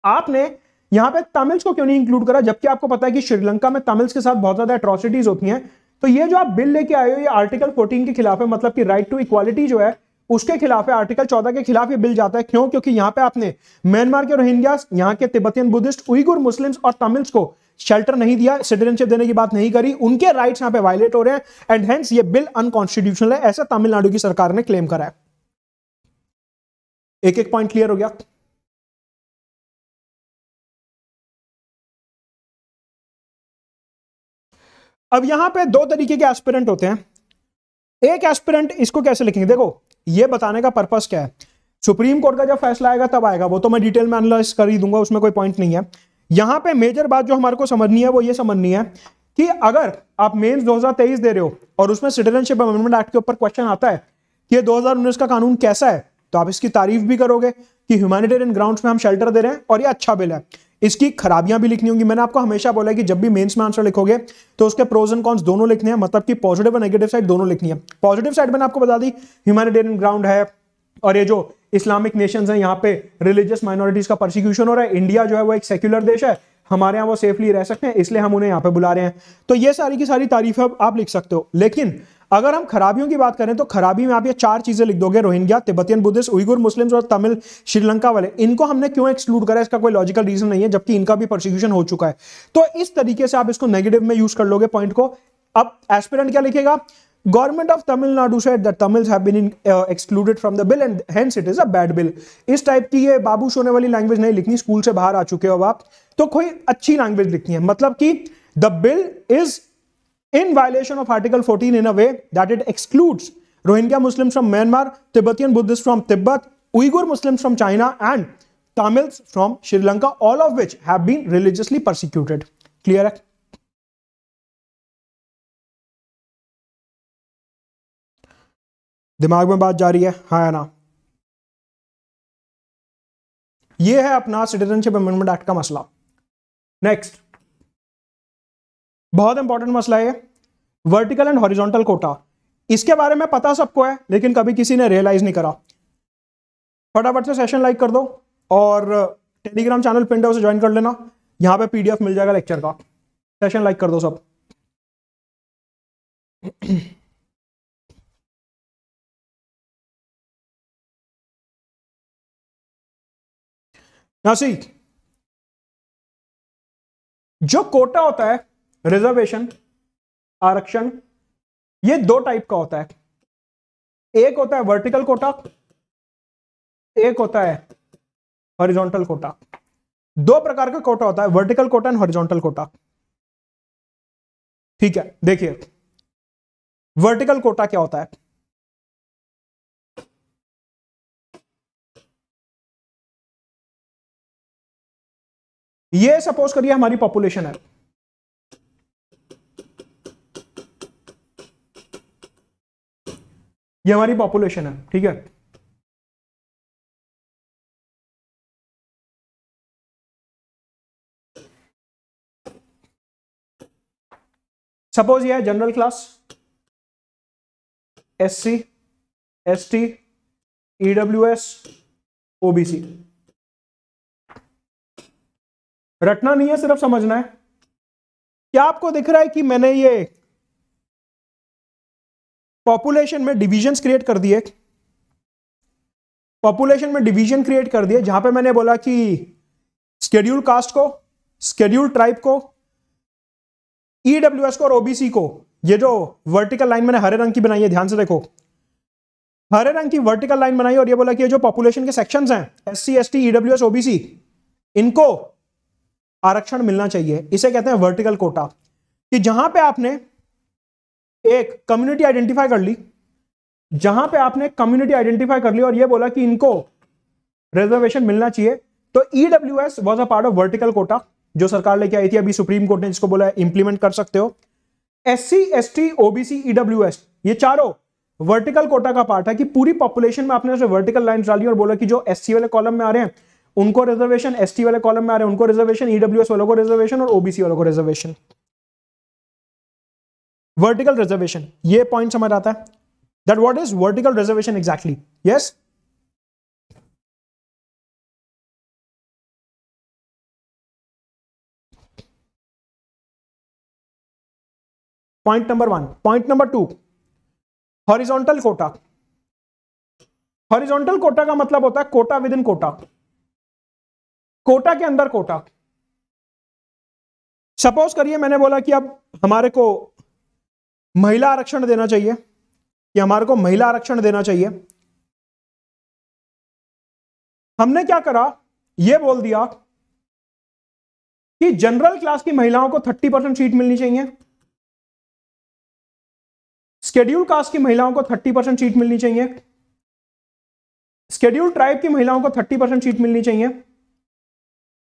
आपने यहाँ पे तमिल्स को क्यों नहीं इंक्लूड करा? जबकि आपको पता है कि श्रीलंका में तमिल्स के साथ बहुत ज़्यादा एट्रोसिटीज होती हैं। तो ये जो आप बिल लेके आए हो, ये आर्टिकल 14 के खिलाफ है मतलब कि राइट टू इक्वालिटी जो है, उसके खिलाफ है। आर्टिकल 14 के खिलाफ ये बिल जाता है। क्यों? क्योंकि यहाँ पे आपने म्यांमार के रोहिंग्या यहाँ के तिब्बतियन बुद्धिस्ट उइगुर मुस्लिम्स और तमिल्स को शेल्टर नहीं दिया सिटीजनशिप देने की बात नहीं करी। उनके राइट्स यहाँ पे वायलेट हो रहे हैं एंड हेंस ये बिल अनकॉन्स्टिट्यूशनल है, ऐसा तमिलनाडु की सरकार ने क्लेम करा है। एक एक पॉइंट क्लियर हो गया। अब यहाँ पे दो तरीके के एस्पिरेंट होते हैं। एक एस्पिरेंट इसको कैसे लिखेंगे? देखो, ये बताने का पर्पस क्या है? सुप्रीम कोर्ट का जब फैसला आएगा, तब आएगा। वो तो मैं डिटेल में एनालाइज कर ही दूँगा, उसमें कोई पॉइंट नहीं है। यहाँ पे मेजर बात जो हमारे को समझनी है, वो ये समझनी है कि अगर आप मेंस 2023 दे रहे हो और उसमें सिटीजनशिप अमेंडमेंट एक्ट के ऊपर क्वेश्चन आता है कि ये 2019 का कानून कैसा है तो आप इसकी तारीफ़ भी करोगे कि ह्यूमैनिटेरियन ग्राउंड्स में हम शेल्टर दे रहे हैं और ये अच्छा बिल है। इसकी खराबियाँ भी लिखनी होंगी। मैंने आपको हमेशा बोला है कि जब भी मेंस में आंसर लिखोगे तो उसके प्रोज एंड कॉन्स दोनों लिखने हैं। मतलब कि पॉजिटिव और नेगेटिव साइड दोनों लिखनी है। पॉजिटिव साइड मैंने आपको बता दी ह्यूमैनिटेरियन ग्राउंड है, और ये जो इस्लामिक नेशन है, यहाँ पे रिलीजियस माइनॉरिटीज का प्रोसिक्यूशन हो रहा है। इंडिया जो है, वो एक सेक्युलर देश है। हमारे यहाँ वो सेफली रह सकते हैं, इसलिए हम उन्हें यहाँ पे बुला रहे हैं। तो ये सारी की सारी तारीफ़ आप लिख सकते हो। लेकिन अगर हम खराबियों की बात करें तो खराबी में आप ये चार चीज़ें लिख दोगे Rohingya Tibetan Buddhist Uyghur Muslims और तमिल श्रीलंका वाले। इनको हमने क्यों एक्सक्लूड करा इसका कोई लॉजिकल रीजन नहीं है जबकि इनका भी प्रोसिक्यूशन हो चुका है। तो इस तरीके से आप इसको नेगेटिव में यूज़ कर लोगे पॉइंट को। अब एस्पिरेंट क्या लिखेगा? Government of Tamil Nadu Tamils have been in, uh, excluded from the bill and hence it is a bad bill. इस टाइप की ये बाबू सोने वाली लैंग्वेज नहीं लिखनी स्कूल से बाहर आ चुके हो आप। तो कोई अच्छी लैंग्वेज लिखनी है। मतलब कि the bill is in violation of Article 14 in a way that it excludes Rohingya Muslims from Myanmar, Tibetan Buddhists from Tibet, Uyghur Muslims from China, and Tamils from Sri Lanka, all of which have been religiously persecuted. Clear दिमाग में बात जा रही है हाँ या ना ये है अपना सिटीजनशिप अमेंडमेंट एक्ट का मसला नेक्स्ट बहुत इंपॉर्टेंट मसला है वर्टिकल एंड हॉरिजॉन्टल कोटा इसके बारे में पता सबको है, लेकिन कभी किसी ने रियलाइज़ नहीं करा। फटाफट से सेशन लाइक कर दो, और टेलीग्राम चैनल पिंड उसे ज्वाइन कर लेना। यहाँ पे पीडीएफ मिल जाएगा लेक्चर का। सेशन लाइक कर दो सब। नासी जो कोटा होता है रिजर्वेशन, आरक्षण, ये दो टाइप का होता है। एक होता है वर्टिकल कोटा, एक होता है हॉरिजॉन्टल कोटा। दो प्रकार का कोटा होता है, vertical quota and horizontal quota. ठीक है, देखिए, वर्टिकल कोटा क्या होता है? ये सपोज़ करिए हमारी पॉपुलेशन है। ये हमारी पॉपुलेशन है, ठीक है? सपोज़ ये है general class S C S T E W S OBC रटना नहीं है, सिर्फ़ समझना है। क्या आपको दिख रहा है कि मैंने ये पॉपुलेशन में डिविजन्स क्रिएट कर दिए। पॉपुलेशन में डिवीज़न क्रिएट कर दिए, जहाँ पे मैंने बोला कि स्केड्यूल कास्ट को स्केड्यूल ट्राइब को ईडब्ल्यूएस को और ओबीसी को, ये जो वर्टिकल लाइन मैंने हरे रंग की बनाई है, ध्यान से देखो। हरे रंग की वर्टिकल लाइन बनाई और ये बोला कि ये जो पॉपुलेशन के सेक्शंस हैं एस सी एस ओबीसी इनको आरक्षण मिलना चाहिए। इसे कहते हैं वर्टिकल कोटा कि जहाँ पे आपने एक कम्युनिटी आइडेंटिफाई कर ली, जहाँ पे आपने कम्युनिटी आइडेंटिफाई कर ली और ये बोला कि इनको रिजर्वेशन मिलना चाहिए। तो E W S was a part of vertical quota जो सरकार लेके आई थी, अभी सुप्रीम कोर्ट ने जिसको बोला इंप्लीमेंट कर सकते हो। S C S T OBC E W S ये चारों वर्टिकल कोटा का पार्ट है कि पूरी पॉपुलेशन में आपने वर्टिकल लाइन डाली और बोला कि जो एससी वाले कॉलम में आ रहे हैं, उनको रिजर्वेशन एसटी वाले कॉलम में आ रहे हैं, उनको रिजर्वेशन ईडब्ल्यूएस वालों को रिजर्वेशन और ओबीसी वालों को रिजर्वेशन वर्टिकल रिजर्वेशन ये पॉइंट समझ आता है? That what is vertical reservation exactly yes point number one point number two horizontal quota horizontal quota का मतलब होता है quota within quota quota के अंदर कोटा सपोज़ करिए मैंने बोला कि अब हमारे को महिला आरक्षण देना चाहिए। कि हमारे को महिला आरक्षण देना चाहिए। हमने क्या करा? यह बोल दिया कि जनरल क्लास की महिलाओं को 30 परसेंट सीट मिलनी चाहिए। स्केड्यूल कास्ट की महिलाओं को 30 परसेंट सीट मिलनी चाहिए। स्केड्यूल ट्राइब की महिलाओं को 30 परसेंट सीट मिलनी चाहिए।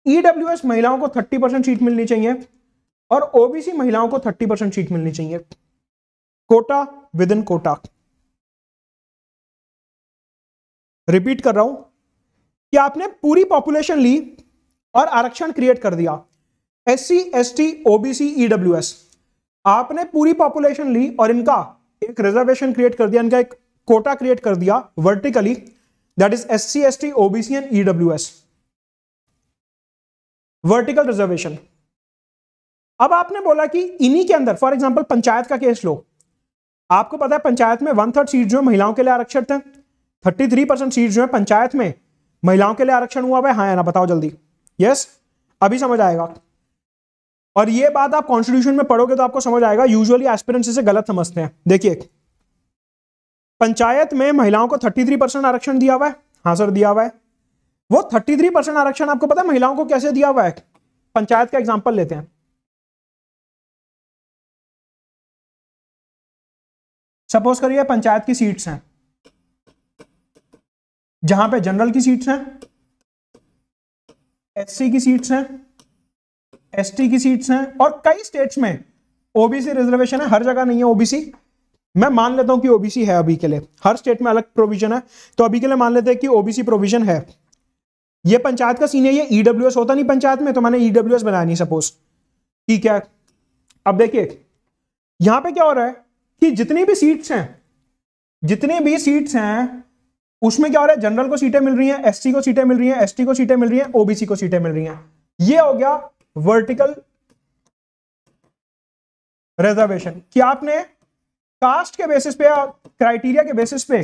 ईडब्ल्यूएस e महिलाओं को 30 परसेंट सीट मिलनी चाहिए। और ओबीसी महिलाओं को 30 परसेंट सीट मिलनी चाहिए। Quota within quota. रिपीट कर रहा हूँ। कि आपने पूरी पॉपुलेशन ली और आरक्षण क्रिएट कर दिया? S C S T OBC E W S आपने पूरी पॉपुलेशन ली और इनका एक रिजर्वेशन क्रिएट कर दिया, इनका एक कोटा क्रिएट कर दिया vertically that is S C S T OBC and E W S vertical reservation अब आपने बोला कि इन्हीं के अंदर फॉर एग्ज़ाम्पल पंचायत का केस लो। आपको पता है, पंचायत में वन थर्ड सीट जो है महिलाओं के लिए आरक्षित है। थर्टी थ्री परसेंट सीट जो है पंचायत में महिलाओं के लिए आरक्षण हुआ है हाँ या ना बताओ जल्दी। यस अभी समझ आएगा। और ये बात आप कॉन्स्टिट्यूशन में पढ़ोगे तो आपको समझ आएगा। यूजुअली एस्पिरेंट्स इसे गलत समझते हैं। देखिए, पंचायत में महिलाओं को 33 परसेंट आरक्षण दिया हुआ है। हाँ सर, दिया हुआ है। वो 33 परसेंट आरक्षण आपको पता है महिलाओं को कैसे दिया हुआ है? पंचायत का एग्ज़ाम्पल लेते हैं। सपोज़ करिए पंचायत की सीट्स हैं। जहाँ पे जनरल की सीट्स हैं एससी की सीट्स हैं एसटी की सीट्स हैं, और कई स्टेट्स में ओबीसी रिजर्वेशन है, हर जगह नहीं है ओबीसी मैं मान लेता हूँ कि ओबीसी है अभी के लिए। हर स्टेट में अलग प्रोविज़न है। तो अभी के लिए मान लेते हैं कि ओबीसी प्रोविज़न है। ये पंचायत का सीन है, ये ईडब्ल्यूएस होता नहीं पंचायत में तो मैंने ईडब्ल्यूएस बनाया नहीं सपोज़ ठीक है। अब देखिए, यहाँ पे क्या हो रहा है? कि जितनी भी सीट्स हैं, जितनी भी सीट्स हैं, उसमें क्या हो रहा है? जनरल को सीटें मिल रही हैं एससी को सीटें मिल रही हैं एसटी को सीटें मिल रही हैं ओबीसी को सीटें मिल रही हैं। ये हो गया वर्टिकल रिजर्वेशन कि आपने कास्ट के बेसिस पे या क्राइटेरिया के बेसिस पे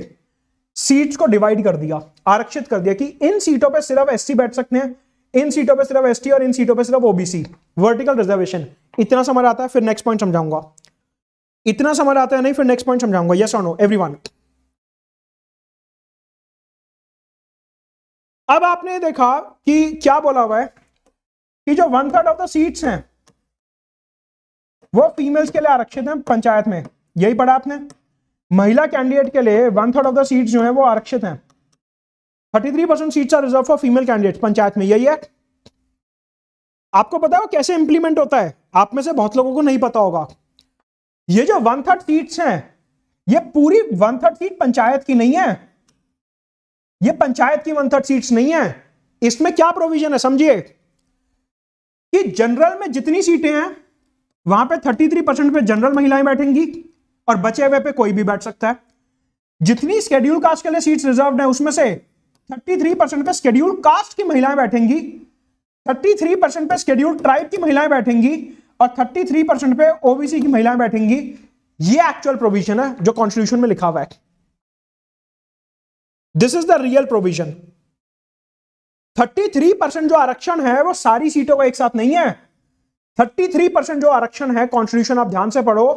सीट्स को डिवाइड कर दिया, आरक्षित कर दिया कि इन सीटों पे सिर्फ़ एससी बैठ सकते हैं, इन सीटों पे सिर्फ़ एसटी और इन सीटों पे सिर्फ़ ओबीसी वर्टिकल रिजर्वेशन इतना समझ आता है, फिर नेक्स्ट पॉइंट समझाऊँगा। इतना समझ आता है नहीं, फिर नेक्स्ट पॉइंट समझाऊँगा. यस और नो एवरीवन अब आपने देखा कि क्या बोला हुआ है कि जो one third of the seats हैं, वो फीमेल्स के लिए आरक्षित हैं पंचायत में. यही पढ़ा आपने? महिला कैंडिडेट के लिए one third of the seats जो है वो आरक्षित हैं. Thirty three percent seats are reserved for female candidate panchayat में. यही है. आपको पता है कैसे इंप्लीमेंट होता है? आप में से बहुत लोगों को नहीं पता होगा. ये जो वन थर्ड सीट्स हैं, ये पूरी वन थर्ड सीट पंचायत की नहीं है। ये पंचायत की वन थर्ड सीट्स नहीं है। इसमें क्या प्रोविज़न है, समझिए? कि जनरल में जितनी सीटें हैं, वहाँ पे 33 परसेंट पे जनरल महिलाएँ बैठेंगी और बचे हुए पे कोई भी बैठ सकता है। जितनी स्केड्यूल कास्ट के लिए सीट्स रिज़र्व है, उसमें से 33 परसेंट पे स्केड्यूल कास्ट की महिलाएँ बैठेंगी 33 परसेंट पे स्केड्यूल ट्राइब की महिलाएँ बैठेंगी और 33 परसेंट पे ओबीसी की महिलाएँ बैठेंगी। ये एक्चुअल प्रोविज़न है जो कॉन्स्टिट्यूशन में लिखा हुआ है। This is the real provision 33 percent जो आरक्षण है, वो सारी सीटों का एक साथ नहीं है। 33 परसेंट जो आरक्षण है कॉन्स्टिट्यूशन आप ध्यान से पढ़ो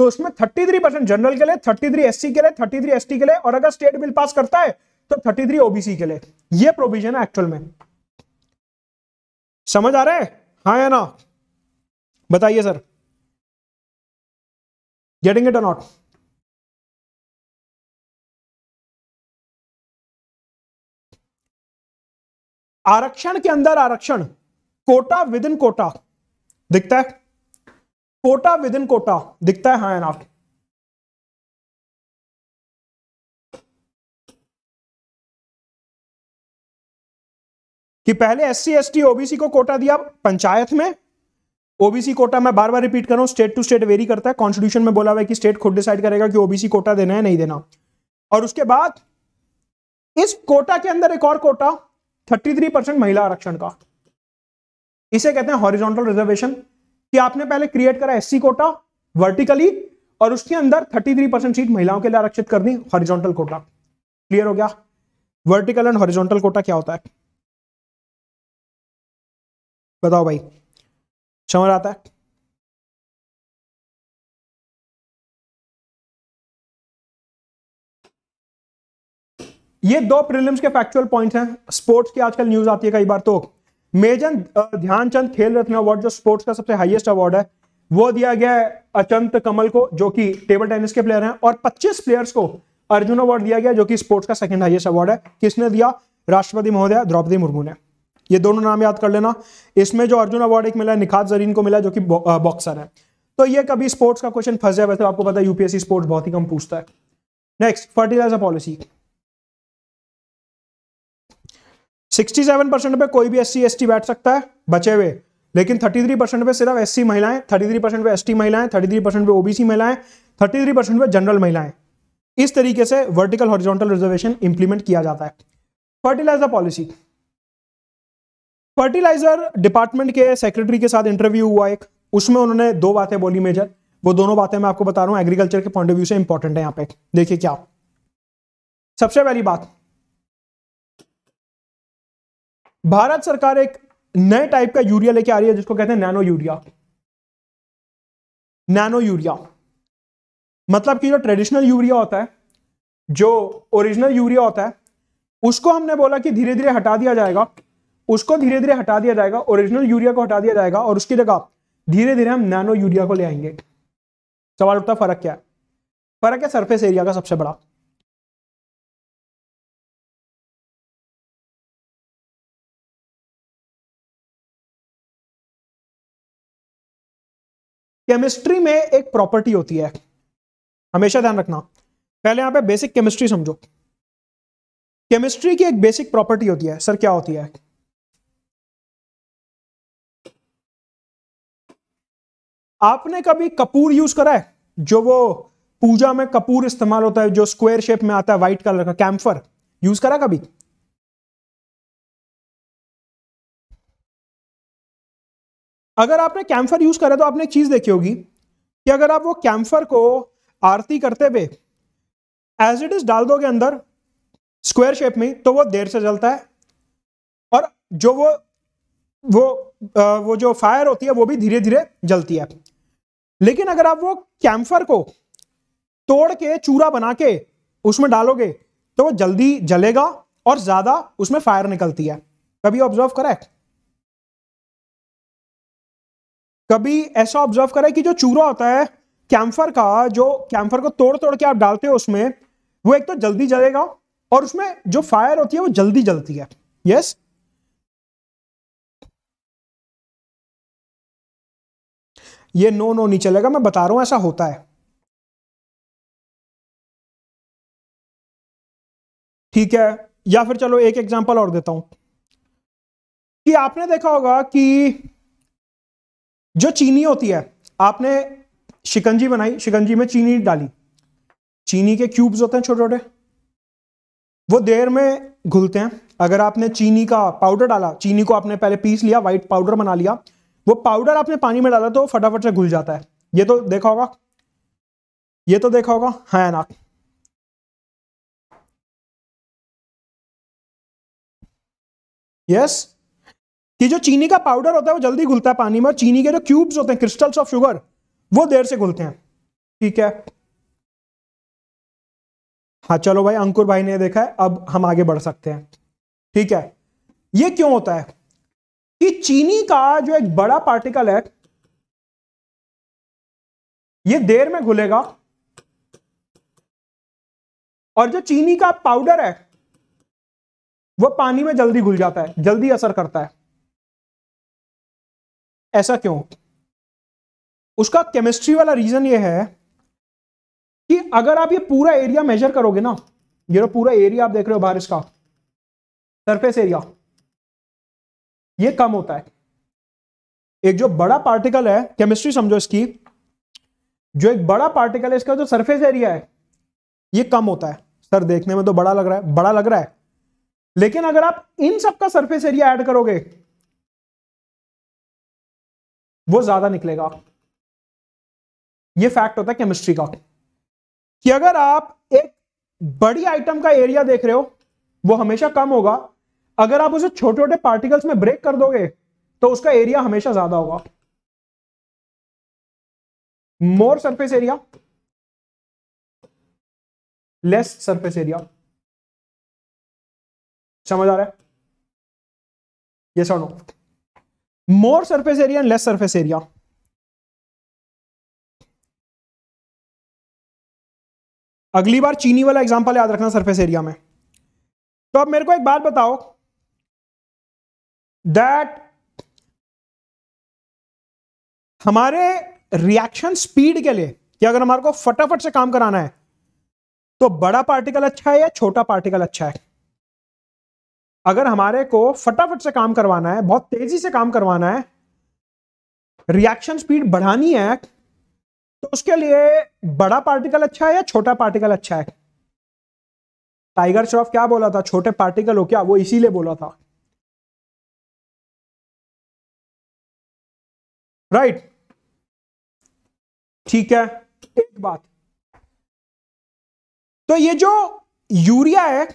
तो उसमें 33 परसेंट जनरल के लिए 33 एससी के लिए 33 एसटी के लिए, और अगर स्टेट बिल पास करता है तो 33 ओबीसी के लिए। ये प्रोविज़न है एक्चुअल में। समझ आ रहा है? हाँ या ना? बताइए सर। गेटिंग इट नॉट आरक्षण के अंदर आरक्षण। Quota within quota. दिखता है? Quota within quota. दिखता है हाँ ना? कि पहले S C S T OBC को कोटा दिया, पंचायत में? ओबीसी कोटा, मैं बार बार रिपीट कर रहा हूँ, स्टेट टू स्टेट वेरी करता है। कॉन्स्टिट्यूशन में बोला हुआ है कि स्टेट खुद डिसाइड करेगा कि ओबीसी कोटा देना है, नहीं देना। और उसके बाद, इस कोटा के अंदर एक और कोटा 33 परसेंट महिला आरक्षण का। इसे कहते हैं हॉरिजॉन्टल रिजर्वेशन कि आपने पहले क्रिएट करा एससी कोटा वर्टिकली और उसके अंदर 33 परसेंट सीट महिलाओं के लिए आरक्षित कर दी हॉरिजॉन्टल कोटा। क्लियर हो गया? वर्टिकल एंड हॉरिजॉन्टल कोटा क्या होता है? बताओ भाई। समझ आता है ये दो प्रीलिम्स के फैक्चुअल पॉइंट्स हैं। स्पोर्ट्स की आजकल न्यूज़ आती है कई बार तो। मेजर ध्यानचंद खेल रत्न अवार्ड जो स्पोर्ट्स का सबसे हाईएस्ट अवार्ड है, वो दिया गया है अचंत कमल को, जो कि टेबल टेनिस के प्लेयर हैं, और 25 प्लेयर्स को अर्जुन अवार्ड दिया गया, जो कि स्पोर्ट्स का सेकंड हाईएस्ट अवार्ड है। किसने दिया? राष्ट्रपति महोदय, द्रौपदी मुर्मू ने। ये दोनों नाम याद कर लेना। इसमें जो अर्जुन अवार्ड एक मिला है, निखात जरीन को मिला जो कि बॉक्सर है। तो ये कभी स्पोर्ट्स का क्वेश्चन फंस जाए वैसे आपको पता है यूपीएससी स्पोर्ट्स बहुत ही कम पूछता है। नेक्स्ट फर्टिलाइज़र पॉलिसी 67 परसेंट पे कोई भी एस सी बैठ सकता है, बचे हुए। लेकिन 33 परसेंट पे सिर्फ़ एससी महिलाएँ 33 परसेंट पे एसटी महिलाएँ 33 परसेंट पे ओबीसी महिलाएँ 33 परसेंट पे जनरल महिलाएँ। इस तरीके से वर्टिकल हॉरिजॉन्टल रिजर्वेशन इंप्लीमेंट किया जाता है। फर्टिलाइज़र पॉलिसी फर्टिलाइज़र डिपार्टमेंट के सेक्रेटरी के साथ इंटरव्यू हुआ एक। उसमें उन्होंने दो बातें बोली मेजर वो दोनों बातें मैं आपको बता रहा हूँ। एग्रीकल्चर के पॉइंट ऑफ़ व्यू से इंपॉर्टेंट है यहाँ पे। देखिए क्या। सबसे पहली बात। भारत सरकार एक नए टाइप का यूरिया लेके आ रही है, जिसको कहते हैं नैनो यूरिया। Nano urea. मतलब कि जो ट्रेडिशनल यूरिया होता है, जो ओरिजिनल यूरिया होता है, उसको हमने बोला कि धीरे धीरे हटा दिया जाएगा। उसको धीरे धीरे हटा दिया जाएगा ओरिजिनल यूरिया को हटा दिया जाएगा और उसकी जगह धीरे धीरे हम नैनो यूरिया को ले आएँगे। सवाल उठता फ़र्क क्या है? फ़र्क है सरफेस एरिया का सबसे बड़ा। केमिस्ट्री में एक प्रॉपर्टी होती है। हमेशा ध्यान रखना। पहले यहाँ पे बेसिक केमिस्ट्री समझो। केमिस्ट्री की एक बेसिक प्रॉपर्टी होती है। सर, क्या होती है? आपने कभी कपूर यूज़ करा है? जो वो पूजा में कपूर इस्तेमाल होता है, जो स्क्वायर शेप में आता है व्हाइट कलर का कैम्फर यूज़ करा कभी? अगर आपने कैम्फर यूज़ करा तो आपने एक चीज़ देखी होगी कि अगर आप वो कैम्फर को आरती करते हुए एज इट इज़ डाल दोगे अंदर स्क्वायर शेप में तो वो देर से जलता है। और जो वो वो वो जो फायर होती है, वो भी धीरे धीरे जलती है। लेकिन अगर आप वो कैम्फर को तोड़ के, चूरा बना के उसमें डालोगे तो वो जल्दी जलेगा और ज़्यादा उसमें फायर निकलती है। कभी ऑब्ज़र्व करा कभी ऐसा ऑब्ज़र्व करें कि जो चूरा होता है, कैम्फर का, जो कैम्फर को तोड़ तोड़ के आप डालते हो उसमें, वो एक तो जल्दी जलेगा और उसमें जो फायर होती है वो जल्दी जलती है। यस ये नो नो नहीं चलेगा, मैं बता रहा हूँ, ऐसा होता है। ठीक है, या फिर चलो एक एग्जांपल और देता हूँ। कि आपने देखा होगा कि जो चीनी होती है, आपने शिकंजी बनाई, शिकंजी में चीनी डाली। चीनी के क्यूब्स होते हैं छोटे छोटे वो देर में घुलते हैं। अगर आपने चीनी का पाउडर डाला, चीनी को आपने पहले पीस लिया व्हाइट पाउडर बना लिया वो पाउडर आपने पानी में डाला तो फटाफट से घुल जाता है। ये तो देखा होगा। ये तो देखा होगा। है, ना। यस कि जो चीनी का पाउडर होता है, वो जल्दी घुलता है पानी में और चीनी के जो क्यूब्स होते हैं क्रिस्टल्स ऑफ़ शुगर वो देर से घुलते हैं। ठीक है? हाँ चलो भाई, अंकुर भाई ने देखा है। अब हम आगे बढ़ सकते हैं। ठीक है? ये क्यों होता है? कि चीनी का जो एक बड़ा पार्टिकल है, ये देर में घुलेगा। और जो चीनी का पाउडर है, वो पानी में जल्दी घुल जाता है, जल्दी असर करता है। ऐसा क्यों? उसका केमिस्ट्री वाला रीजन ये है कि अगर आप ये पूरा एरिया मेजर करोगे ना, ये पूरा एरिया आप देख रहे हो बारिश का सरफेस एरिया ये कम होता है। एक जो बड़ा पार्टिकल है केमिस्ट्री समझो इसकी, जो एक बड़ा पार्टिकल है, इसका जो सरफेस एरिया है, ये कम होता है। सर, देखने में तो बड़ा लग रहा है, बड़ा लग रहा है। लेकिन अगर आप इन सब का सरफेस एरिया ऐड करोगे, वो ज़्यादा निकलेगा। ये फैक्ट होता है केमिस्ट्री का। कि अगर आप एक बड़ी आइटम का एरिया देख रहे हो, वो हमेशा कम होगा अगर आप उसे छोटे छोटे पार्टिकल्स में ब्रेक कर दोगे तो उसका एरिया हमेशा ज़्यादा होगा। More surface area less surface area समझ आ रहा है? ये sir no more surface area and less surface area अगली बार चीनी वाला एग्जांपल याद रखना सरफेस एरिया में। तो अब मेरे को एक बात बताओ दैट हमारे रिएक्शन स्पीड के लिए कि अगर हमारे को फटाफट से काम कराना है तो बड़ा पार्टिकल अच्छा है या छोटा पार्टिकल अच्छा है? अगर हमारे को फटाफट से काम करवाना है, बहुत तेज़ी से काम करवाना है रिएक्शन स्पीड बढ़ानी है तो उसके लिए बड़ा पार्टिकल अच्छा है या छोटा पार्टिकल अच्छा है? टाइगर श्रॉफ क्या बोला था? छोटे पार्टिकल हो क्या? वो इसीलिए बोला था। राइट. ठीक है, एक बात। तो ये जो यूरिया है,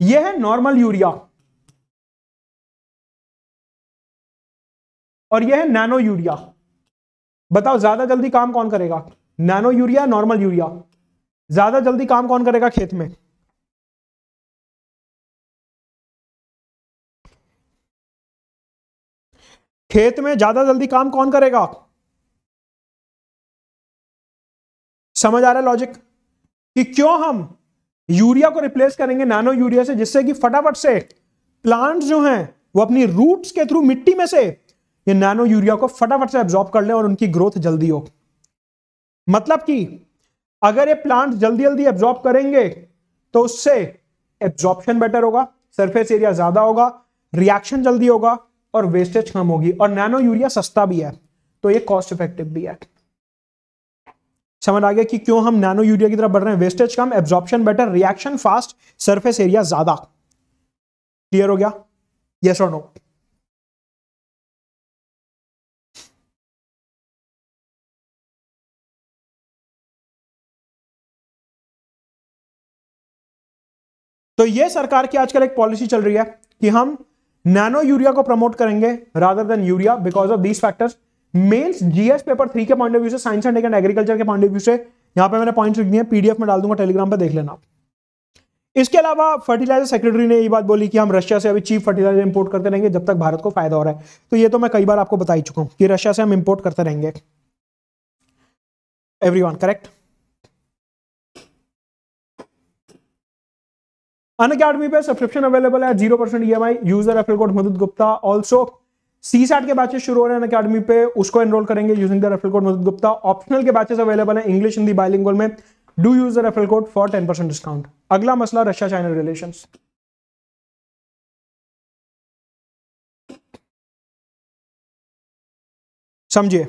ये है नॉर्मल यूरिया। और ये है नैनो यूरिया। बताओ, ज़्यादा जल्दी काम कौन करेगा? Nano urea, normal urea. ज़्यादा जल्दी काम कौन करेगा खेत में? खेत में ज़्यादा जल्दी काम कौन करेगा? समझ आ रहा है लॉजिक कि क्यों हम यूरिया को रिप्लेस करेंगे नैनो यूरिया से, जिससे कि फटाफट से प्लांट्स जो हैं, वो अपनी रूट्स के थ्रू मिट्टी में से ये नैनो यूरिया को फटाफट से एब्जॉर्ब कर ले और उनकी ग्रोथ जल्दी हो। मतलब कि अगर ये प्लांट जल्दी जल्दी एब्जॉर्ब करेंगे तो उससे एब्जॉर्प्शन बेटर होगा सरफेस एरिया ज़्यादा होगा रिएक्शन जल्दी होगा और वेस्टेज कम होगी और नैनो यूरिया सस्ता भी है तो ये कॉस्ट इफ़ेक्टिव भी है। समझ आ गया कि क्यों हम नैनो यूरिया की तरफ़ बढ़ रहे हैं? वेस्टेज कम absorption better reaction fast surface area ज़्यादा। क्लियर हो गया? यस और नो तो ये सरकार की आजकल एक पॉलिसी चल रही है कि हम नैनो यूरिया को प्रमोट करेंगे rather than urea because of these factors mains GS paper three के पॉइंट ऑफ़ व्यू से साइंस एंड एग्रीकल्चर के पॉइंट ऑफ़ व्यू से, यहाँ पे मैंने पॉइंट्स लिख दिए पीडीएफ में डाल दूँगा टेलीग्राम पर देख लेना इसके अलावा फर्टिलाइज़र सेक्रेटरी ने ये बात बोली कि हम रशिया से अभी चीप फर्टिलाइज़र इंपोर्ट करते रहेंगे जब तक भारत को फ़ायदा हो रहा है। तो ये तो मैं कई बार आपको बता ही चुका हूँ कि रशिया से हम इंपोर्ट करते रहेंगे। एवरीवन करेक्ट अन अकेडमी पे सब्सक्रिप्शन अवेलेबल है ज़ीरो परसेंट ई user referral code Madad Gupta also C SAT के बैचेस शुरू हो रहे हैं अकेडमी पे, उसको एनरोल करेंगे using the referral code Madad Gupta. Optional के बैचेस अवेलेबल है इंग्लिश हिंदी बाइलिंगुअल में do use the referral code for ten percent discount अगला मसला रशिया चाइना रिलेशन समझिए।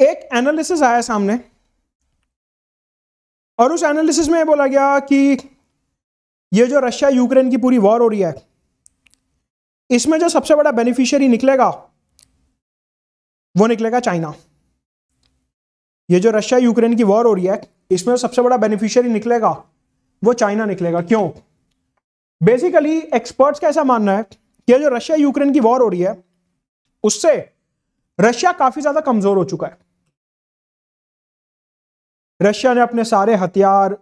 एक एनालिसिस आया सामने। और उस एनालिसिस में बोला गया कि ये जो रशिया यूक्रेन की पूरी वॉर हो रही है, इसमें जो सबसे बड़ा बेनिफिशियरी निकलेगा, वो निकलेगा चाइना। ये जो रशिया यूक्रेन की वॉर हो रही है, इसमें सबसे बड़ा बेनिफिशियरी निकलेगा, वो चाइना निकलेगा। क्यों? बेसिकली एक्सपर्ट्स का ऐसा मानना है कि जो रशिया यूक्रेन की वॉर हो रही है, उससे रशिया काफ़ी ज़्यादा कमज़ोर हो चुका है। रशिया ने अपने सारे हथियार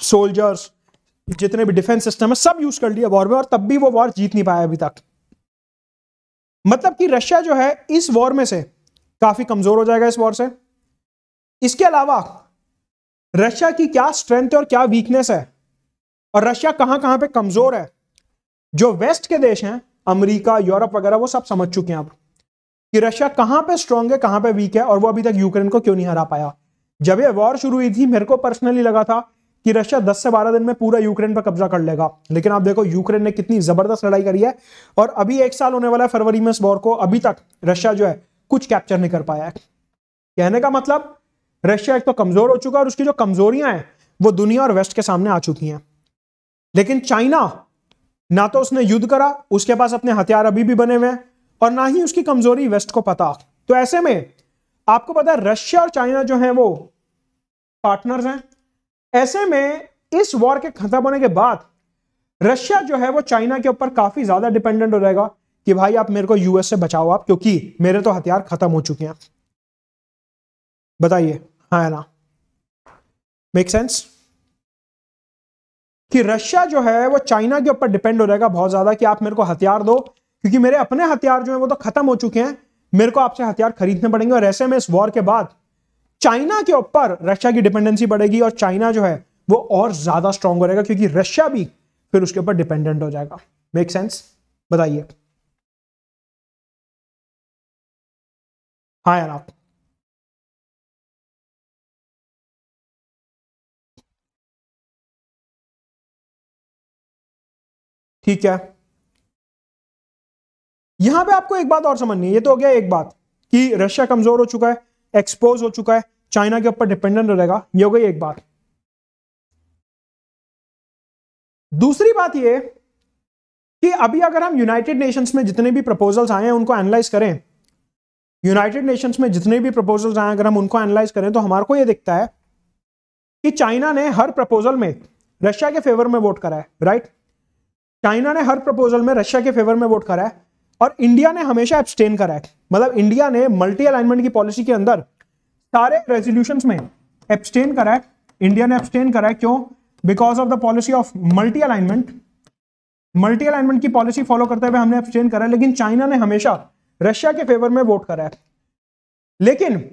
सोल्जर्स जितने भी डिफेंस सिस्टम है, सब यूज़ कर लिया वॉर में और तब भी वो वॉर जीत नहीं पाया अभी तक। मतलब कि रशिया जो है, इस वॉर में से काफ़ी कमज़ोर हो जाएगा इस वॉर से। इसके अलावा, रशिया की क्या स्ट्रेंथ और क्या वीकनेस है? और रशिया कहाँ कहाँ पे कमज़ोर है? जो वेस्ट के देश हैं, अमेरिका, यूरोप वगैरह, वो सब समझ चुके हैं आप कि रशिया कहाँ पे स्ट्रांग है, कहाँ पे वीक है और वो अभी तक यूक्रेन को क्यों नहीं हरा पाया? जब यह वॉर शुरू हुई थी, मेरे को पर्सनली लगा था कि रशिया 10 से 12 दिन में पूरा यूक्रेन पर कब्जा कर लेगा। लेकिन आप देखो यूक्रेन ने कितनी ज़बरदस्त लड़ाई करी है और अभी एक साल होने वाला है फरवरी में इस वॉर को। अभी तक रशिया जो है, कुछ कैप्चर नहीं कर पाया है। कहने का मतलब रशिया एक तो कमज़ोर हो चुका है और उसकी जो कमजोरियाँ हैं, वो दुनिया और वेस्ट के सामने आ चुकी हैं। लेकिन चाइना ना तो उसने युद्ध करा, उसके पास अपने हथियार अभी भी बने हुए हैं और ना ही उसकी कमज़ोरी वेस्ट को पता। तो ऐसे में आपको पता है, रशिया और चाइना जो है वो पार्टनर्स हैं। ऐसे में इस वॉर के खत्म होने के बाद रशिया जो है वो चाइना के ऊपर काफ़ी ज़्यादा डिपेंडेंट हो जाएगा कि भाई आप मेरे को यूएस से बचाओ आप, क्योंकि मेरे तो हथियार खत्म हो चुके हैं। बताइए हाँ है ना? मेक सेंस कि रशिया जो है वो चाइना के ऊपर डिपेंड हो जाएगा बहुत ज़्यादा कि आप मेरे को हथियार दो, क्योंकि मेरे अपने हथियार जो है वो तो खत्म हो चुके हैं मेरे को आपसे हथियार खरीदने पड़ेंगे और ऐसे में इस वॉर के बाद चाइना के ऊपर रशिया की डिपेंडेंसी बढ़ेगी और चाइना जो है वो और ज़्यादा स्ट्रांग हो रहेगा क्योंकि रशिया भी फिर उसके ऊपर डिपेंडेंट हो जाएगा। मेक सेंस बताइए। हाँ यार, आप। ठीक है। यहाँ पे आपको एक बात और समझनी है, ये तो हो गया एक बात कि रशिया कमज़ोर हो चुका है एक्सपोज हो चुका है, चाइना के ऊपर डिपेंडेंट रहेगा, ये हो गई एक बात। दूसरी बात ये कि अभी अगर हम यूनाइटेड नेशंस में जितने भी प्रपोजल्स आए हैं, उनको एनालाइज करें यूनाइटेड नेशंस में जितने भी प्रपोजल्स आए अगर हम उनको एनालाइज करें तो हमारे को यह दिखता है कि चाइना ने हर प्रपोजल में रशिया के फेवर में वोट करा है राइट चाइना ने हर प्रपोजल में रशिया के फेवर में वोट करा है और इंडिया ने हमेशा एब्सटेन करा है। मतलब इंडिया ने मल्टी अलाइनमेंट की पॉलिसी के अंदर सारे रेजोल्यूशन में एब्सटेन करा है। इंडिया ने एब्सटेन करा है क्यों? Because of the policy of multi alignment multi alignment की पॉलिसी फॉलो करते हुए हमने एब्सटेन करा है, लेकिन चाइना ने हमेशा रशिया के फेवर में वोट करा है। लेकिन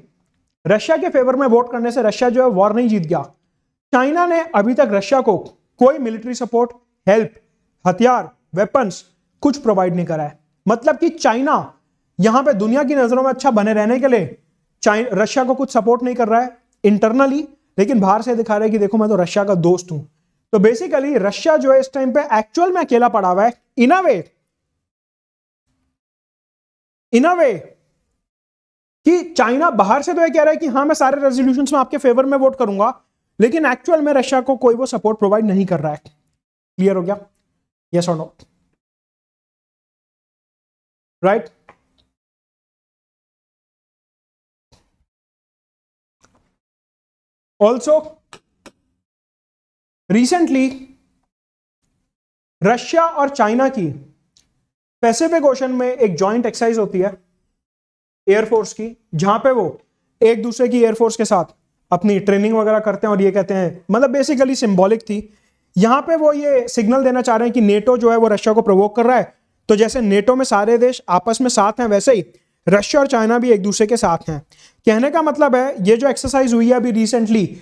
रशिया के फेवर में वोट करने से रशिया जो है वॉर नहीं जीत गया। चाइना ने अभी तक रशिया को कोई मिलिट्री सपोर्ट हेल्प हथियार वेपन्स कुछ प्रोवाइड नहीं करा है। मतलब कि चाइना, यहाँ पे दुनिया की नज़रों में अच्छा बने रहने के लिए रशिया को कुछ सपोर्ट नहीं कर रहा है इंटरनली लेकिन बाहर से दिखा रहा है कि देखो मैं तो रशिया का दोस्त हूँ। तो बेसिकली रशिया जो है इस टाइम पे एक्चुअल में अकेला पड़ा हुआ है। इन अ वे इन अ वे कि चाइना बाहर से तो यह कह रहा है कि हाँ मैं सारे रेजोल्यूशन में आपके फेवर में वोट करूँगा, लेकिन एक्चुअल में रशिया को कोई वो सपोर्ट प्रोवाइड नहीं कर रहा है। क्लियर हो गया? यस और no right also recently Russia और चाइना की पैसिफिक ओशन में एक जॉइंट एक्सरसाइज होती है एयरफोर्स की, जहाँ पे वो एक दूसरे की एयरफोर्स के साथ अपनी ट्रेनिंग वगैरह करते हैं और ये कहते हैं मतलब बेसिकली सिंबॉलिक थी। यहाँ पे वो ये सिग्नल देना चाह रहे हैं कि नेटो जो है वो रशिया को प्रवोक कर रहा है। तो जैसे नेटो में सारे देश आपस में साथ हैं, वैसे ही रशिया और चाइना भी एक दूसरे के साथ हैं। कहने का मतलब है, ये जो एक्सरसाइज हुई है अभी रिसेंटली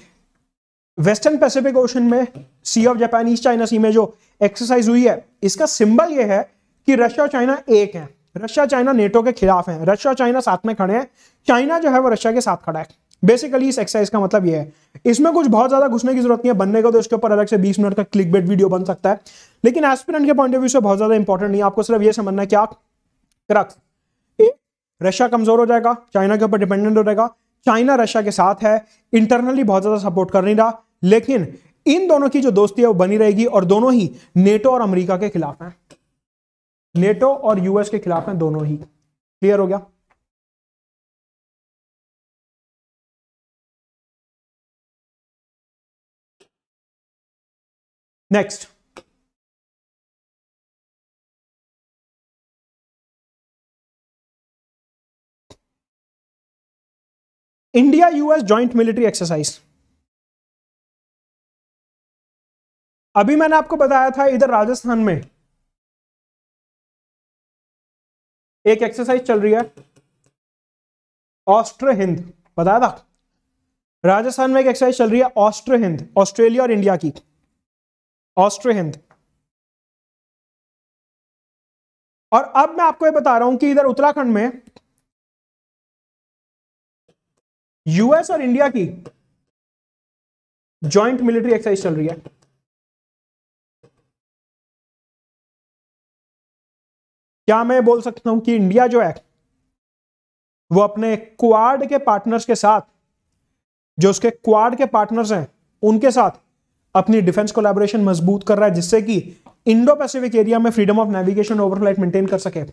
वेस्टर्न पैसिफिक ओशन में sea of Japan east China sea में जो एक्सरसाइज हुई है, इसका सिंबल ये है कि रशिया और चाइना एक है। रशिया चाइना नेटो के खिलाफ है। रशिया और चाइना साथ में खड़े हैं। चाइना जो है वो रशिया के साथ खड़ा है। बेसिकली इस एक्सरसाइज का मतलब ये है। इसमें कुछ बहुत ज़्यादा घुसने की ज़रूरत नहीं है, बनने को तो इसके ऊपर अलग से 20 मिनट का क्लिक बेट वीडियो बन सकता है। लेकिन एस्पिरेंट के पॉइंट ऑफ़ व्यू से बहुत ज़्यादा इंपॉर्टेंट नहीं आपको सिर्फ़ ये समझना है क्रक्स एक रशिया कमज़ोर हो जाएगा चाइना के ऊपर डिपेंडेंट हो जाएगा। चाइना रशिया के साथ है इंटरनली बहुत ज़्यादा सपोर्ट कर नहीं रहा। लेकिन इन दोनों की जो दोस्ती है, वो बनी रहेगी और दोनों ही नेटो और अमेरिका के खिलाफ हैं। नेटो और यूएस के खिलाफ हैं, दोनों ही। क्लियर हो गया? Next India US joint military exercise अभी मैंने आपको बताया था इधर राजस्थान में एक एक्सरसाइज चल रही है। ऑस्ट्र हिंद। बताया था? राजस्थान में एक एक्सरसाइज चल रही है ऑस्ट्र हिंद, ऑस्ट्रेलिया और इंडिया की। ऑस्ट्र हिंद। और अब मैं आपको ये बता रहा हूँ कि इधर उत्तराखंड में यूएस और इंडिया की जॉइंट मिलिट्री एक्सरसाइज चल रही है। क्या मैं बोल सकता हूँ कि इंडिया जो है, वो अपने क्वाड के पार्टनर्स के साथ, जो उसके क्वाड के पार्टनर्स हैं, उनके साथ अपनी डिफेंस कोलैबोरेशन मज़बूत कर रहा है, जिससे कि इंडो पैसिफिक एरिया में freedom of navigation overflight maintain कर सके।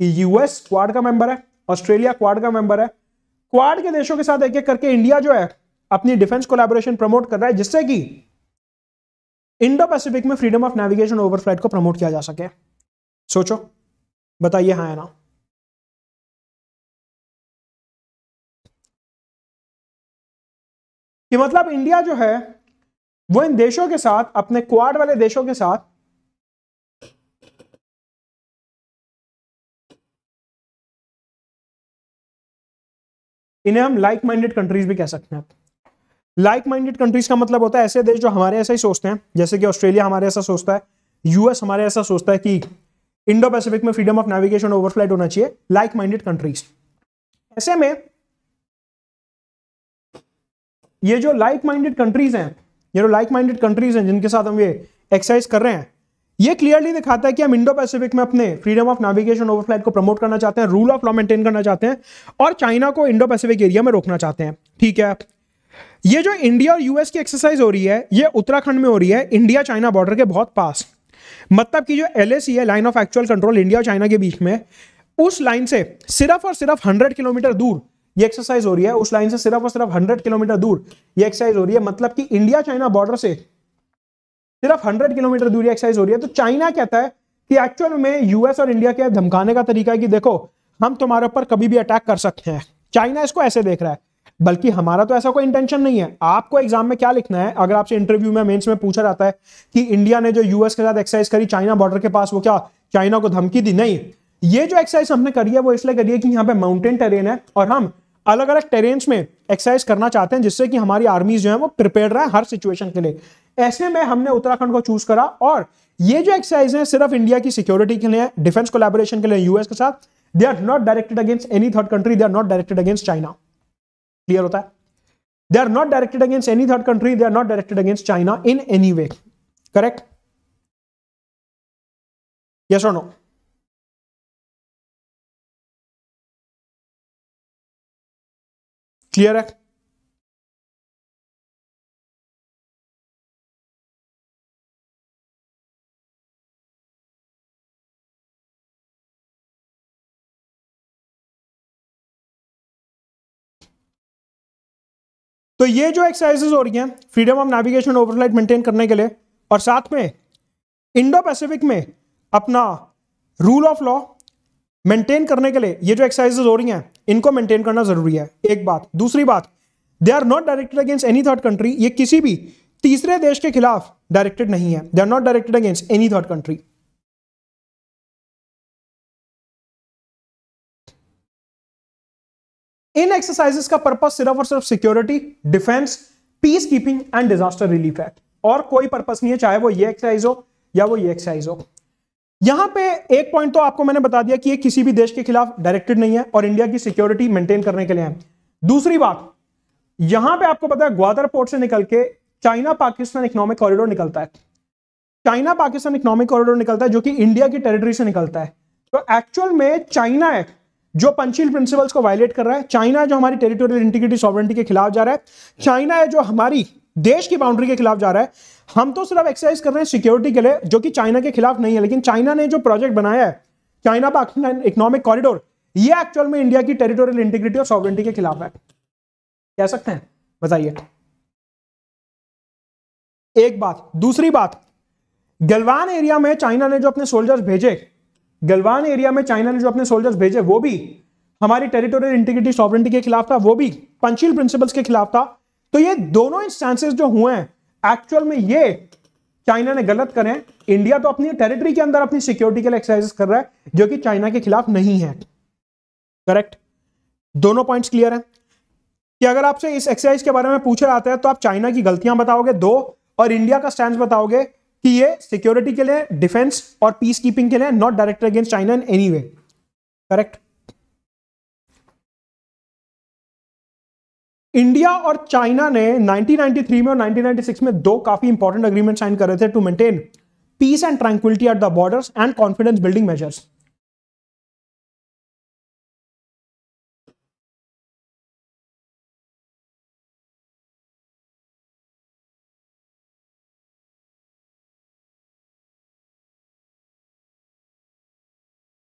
यूएस क्वाड का मेंबर है ऑस्ट्रेलिया क्वाड का मेंबर है। क्वाड के देशों के साथ एक एक करके इंडिया जो है, अपनी डिफेंस कोलैबोरेशन प्रमोट कर रहा है, जिससे कि इंडो पैसिफिक में फ्रीडम ऑफ़ नेविगेशन ओवरफ्लाइट को प्रमोट किया जा सके। सोचो, बताइए हाँ ना। कि मतलब इंडिया जो है वो इन देशों के साथ, अपने क्वाड वाले देशों के साथ, इन्हें हम लाइक माइंडेड कंट्रीज़ भी कह सकते हैं। लाइक माइंडेड कंट्रीज़ का मतलब होता है ऐसे देश जो हमारे ऐसा ही सोचते हैं, जैसे कि ऑस्ट्रेलिया हमारे ऐसा सोचता है यूएस हमारे ऐसा सोचता है कि इंडो पैसिफिक में फ्रीडम ऑफ़ नेविगेशन ओवरफ्लाइट होना चाहिए लाइक माइंडेड कंट्रीज़ ऐसे में, ये जो लाइक माइंडेड कंट्रीज़ हैं ये जो लाइक माइंडेड कंट्रीज़ हैं जिनके साथ हम ये एक्सरसाइज कर रहे हैं। ये क्लियरली दिखाता है कि हम इंडो पैसिफिक में अपने फ्रीडम ऑफ़ नेविगेशन ओवरफ्लाइट को प्रमोट करना चाहते हैं रूल ऑफ़ लॉ मेंटेन करना चाहते हैं और चाइना को इंडो पैसिफिक एरिया में रोकना चाहते हैं। ठीक है? ये जो इंडिया और यूएस की एक्सरसाइज हो रही है, ये उत्तराखंड में हो रही है इंडिया चाइना बॉर्डर के बहुत पास। मतलब कि जो एल है line of actual control India और चाइना के बीच में, उस लाइन से सिर्फ़ और सिर्फ़ हंड्रेड किलोमीटर दूर ये एक्सरसाइज हो रही है, उस लाइन से सिर्फ़ और सिर्फ़ हंड्रेड किलोमीटर दूर। ये एक्सरसाइज हो रही है मतलब कि इंडिया चाइना बॉर्डर से सिर्फ़ हंड्रेड किलोमीटर दूरी एक्सरसाइज हो रही है। तो चाइना कहता है कि एक्चुअल में यूएस और इंडिया के धमकाने का तरीका है कि देखो, हम तुम्हारे ऊपर कभी भी अटैक कर सकते हैं। चाइना इसको ऐसे देख रहा है, बल्कि हमारा तो ऐसा कोई इंटेंशन नहीं है। आपको एग्ज़ाम में क्या लिखना है? अगर आपसे इंटरव्यू में मेंस में पूछा जाता है कि इंडिया ने जो यूएस के साथ एक्सरसाइज करी, चाइना बॉर्डर के पास, वो क्या चाइना को धमकी दी? नहीं। ये जो एक्सरसाइज हमने करी है, वो इसलिए करी है कि यहाँ पे माउंटेन टेरेन है और हम अलग अलग टेरेन्स में एक्सरसाइज करना चाहते हैं, जिससे कि हमारी आर्मीज जो है वो प्रिपेयर रहे हर सिचुएशन के लिए। ऐसे में हमने उत्तराखंड को चूज़ करा और ये जो एक्सरसाइज है सिर्फ़ इंडिया की सिक्योरिटी के लिए डिफेंस कोलेबोरेशन के लिए यूएस के साथ they are not directed against any third country they are not directed against China clear होता है? They are not directed against any third country they are not directed against China in any way correct yes और no clear है? तो ये जो exercises हो रही हैं freedom of navigation overflight maintain करने के लिए, और साथ में इंडो पैसिफिक में अपना रूल ऑफ़ लॉ मेंटेन करने के लिए ये जो एक्सरसाइजेस हो रही हैं, इनको मेंटेन करना ज़रूरी है। एक बात। दूसरी बात they are not directed against any third country ये किसी भी तीसरे देश के खिलाफ डायरेक्टेड नहीं है। They are not directed against any third country in exercises का पर्पज सिर्फ़ और सिर्फ़ security defence peace keeping and disaster relief है। और कोई पर्पस नहीं है, चाहे वो ये एक्सरसाइज हो या वो ये एक्सरसाइज हो। यहाँ पे एक पॉइंट तो आपको मैंने बता दिया कि ये किसी भी देश के खिलाफ डायरेक्टेड नहीं है और इंडिया की सिक्योरिटी मेंटेन करने के लिए है। दूसरी बात, यहाँ पे आपको पता है ग्वादर पोर्ट से निकल के चाइना पाकिस्तान इकोनॉमिक कॉरिडोर निकलता है। चाइना पाकिस्तान इकोनॉमिक कॉरिडोर निकलता है जो कि इंडिया की टेरिटरी से निकलता है। तो एक्चुअल में चाइना है जो पंचील प्रिंसिपल्स को वायलेट कर रहा है। चाइना जो हमारी टेरिटोरियल इंटीग्रिटी सॉवरेंटी के खिलाफ जा रहा है। चाइना है जो हमारी देश की बाउंड्री के खिलाफ जा रहा है। हम तो सिर्फ़ एक्सरसाइज कर रहे हैं सिक्योरिटी के लिए, जो कि चाइना के खिलाफ नहीं है, लेकिन चाइना ने जो प्रोजेक्ट बनाया है चाइना पाकिस्तान इकोनॉमिक कॉरिडोर ये एक्चुअल में इंडिया की टेरिटोरियल इंटीग्रिटी और सॉवरेंटी के खिलाफ है। कह सकते हैं? बताइए। एक बात, दूसरी बात, गलवान एरिया में चाइना ने जो अपने सोल्जर्स भेजे, गलवान एरिया में चाइना ने जो अपने सोल्जर्स भेजे, वो भी हमारी टेरिटोरियल इंटीग्रिटी सॉवरेंटी के खिलाफ था, वो भी पंचील प्रिंसिपल्स के खिलाफ था। तो ये दोनों इंस्टांसेस जो हुए हैं एक्चुअल में ये चाइना ने गलत करें। इंडिया तो अपनी टेरिटरी के अंदर अपनी सिक्योरिटी के लिए एक्सरसाइज कर रहा है, जो कि चाइना के खिलाफ नहीं है। करेक्ट दोनों पॉइंट्स क्लियर है। कि अगर आपसे इस एक्सरसाइज के बारे में पूछा जाता है तो आप चाइना की गलतियाँ बताओगे, दो, और इंडिया का स्टैंड बताओगे कि ये सिक्योरिटी के लिए डिफेंस और पीस कीपिंग के लिए not directed against China in any way correct India और चाइना ने 1993 में और 1996 में दो काफ़ी इंपॉर्टेंट अग्रीमेंट साइन कर रहे थे to maintain peace and tranquility at the borders and confidence building measures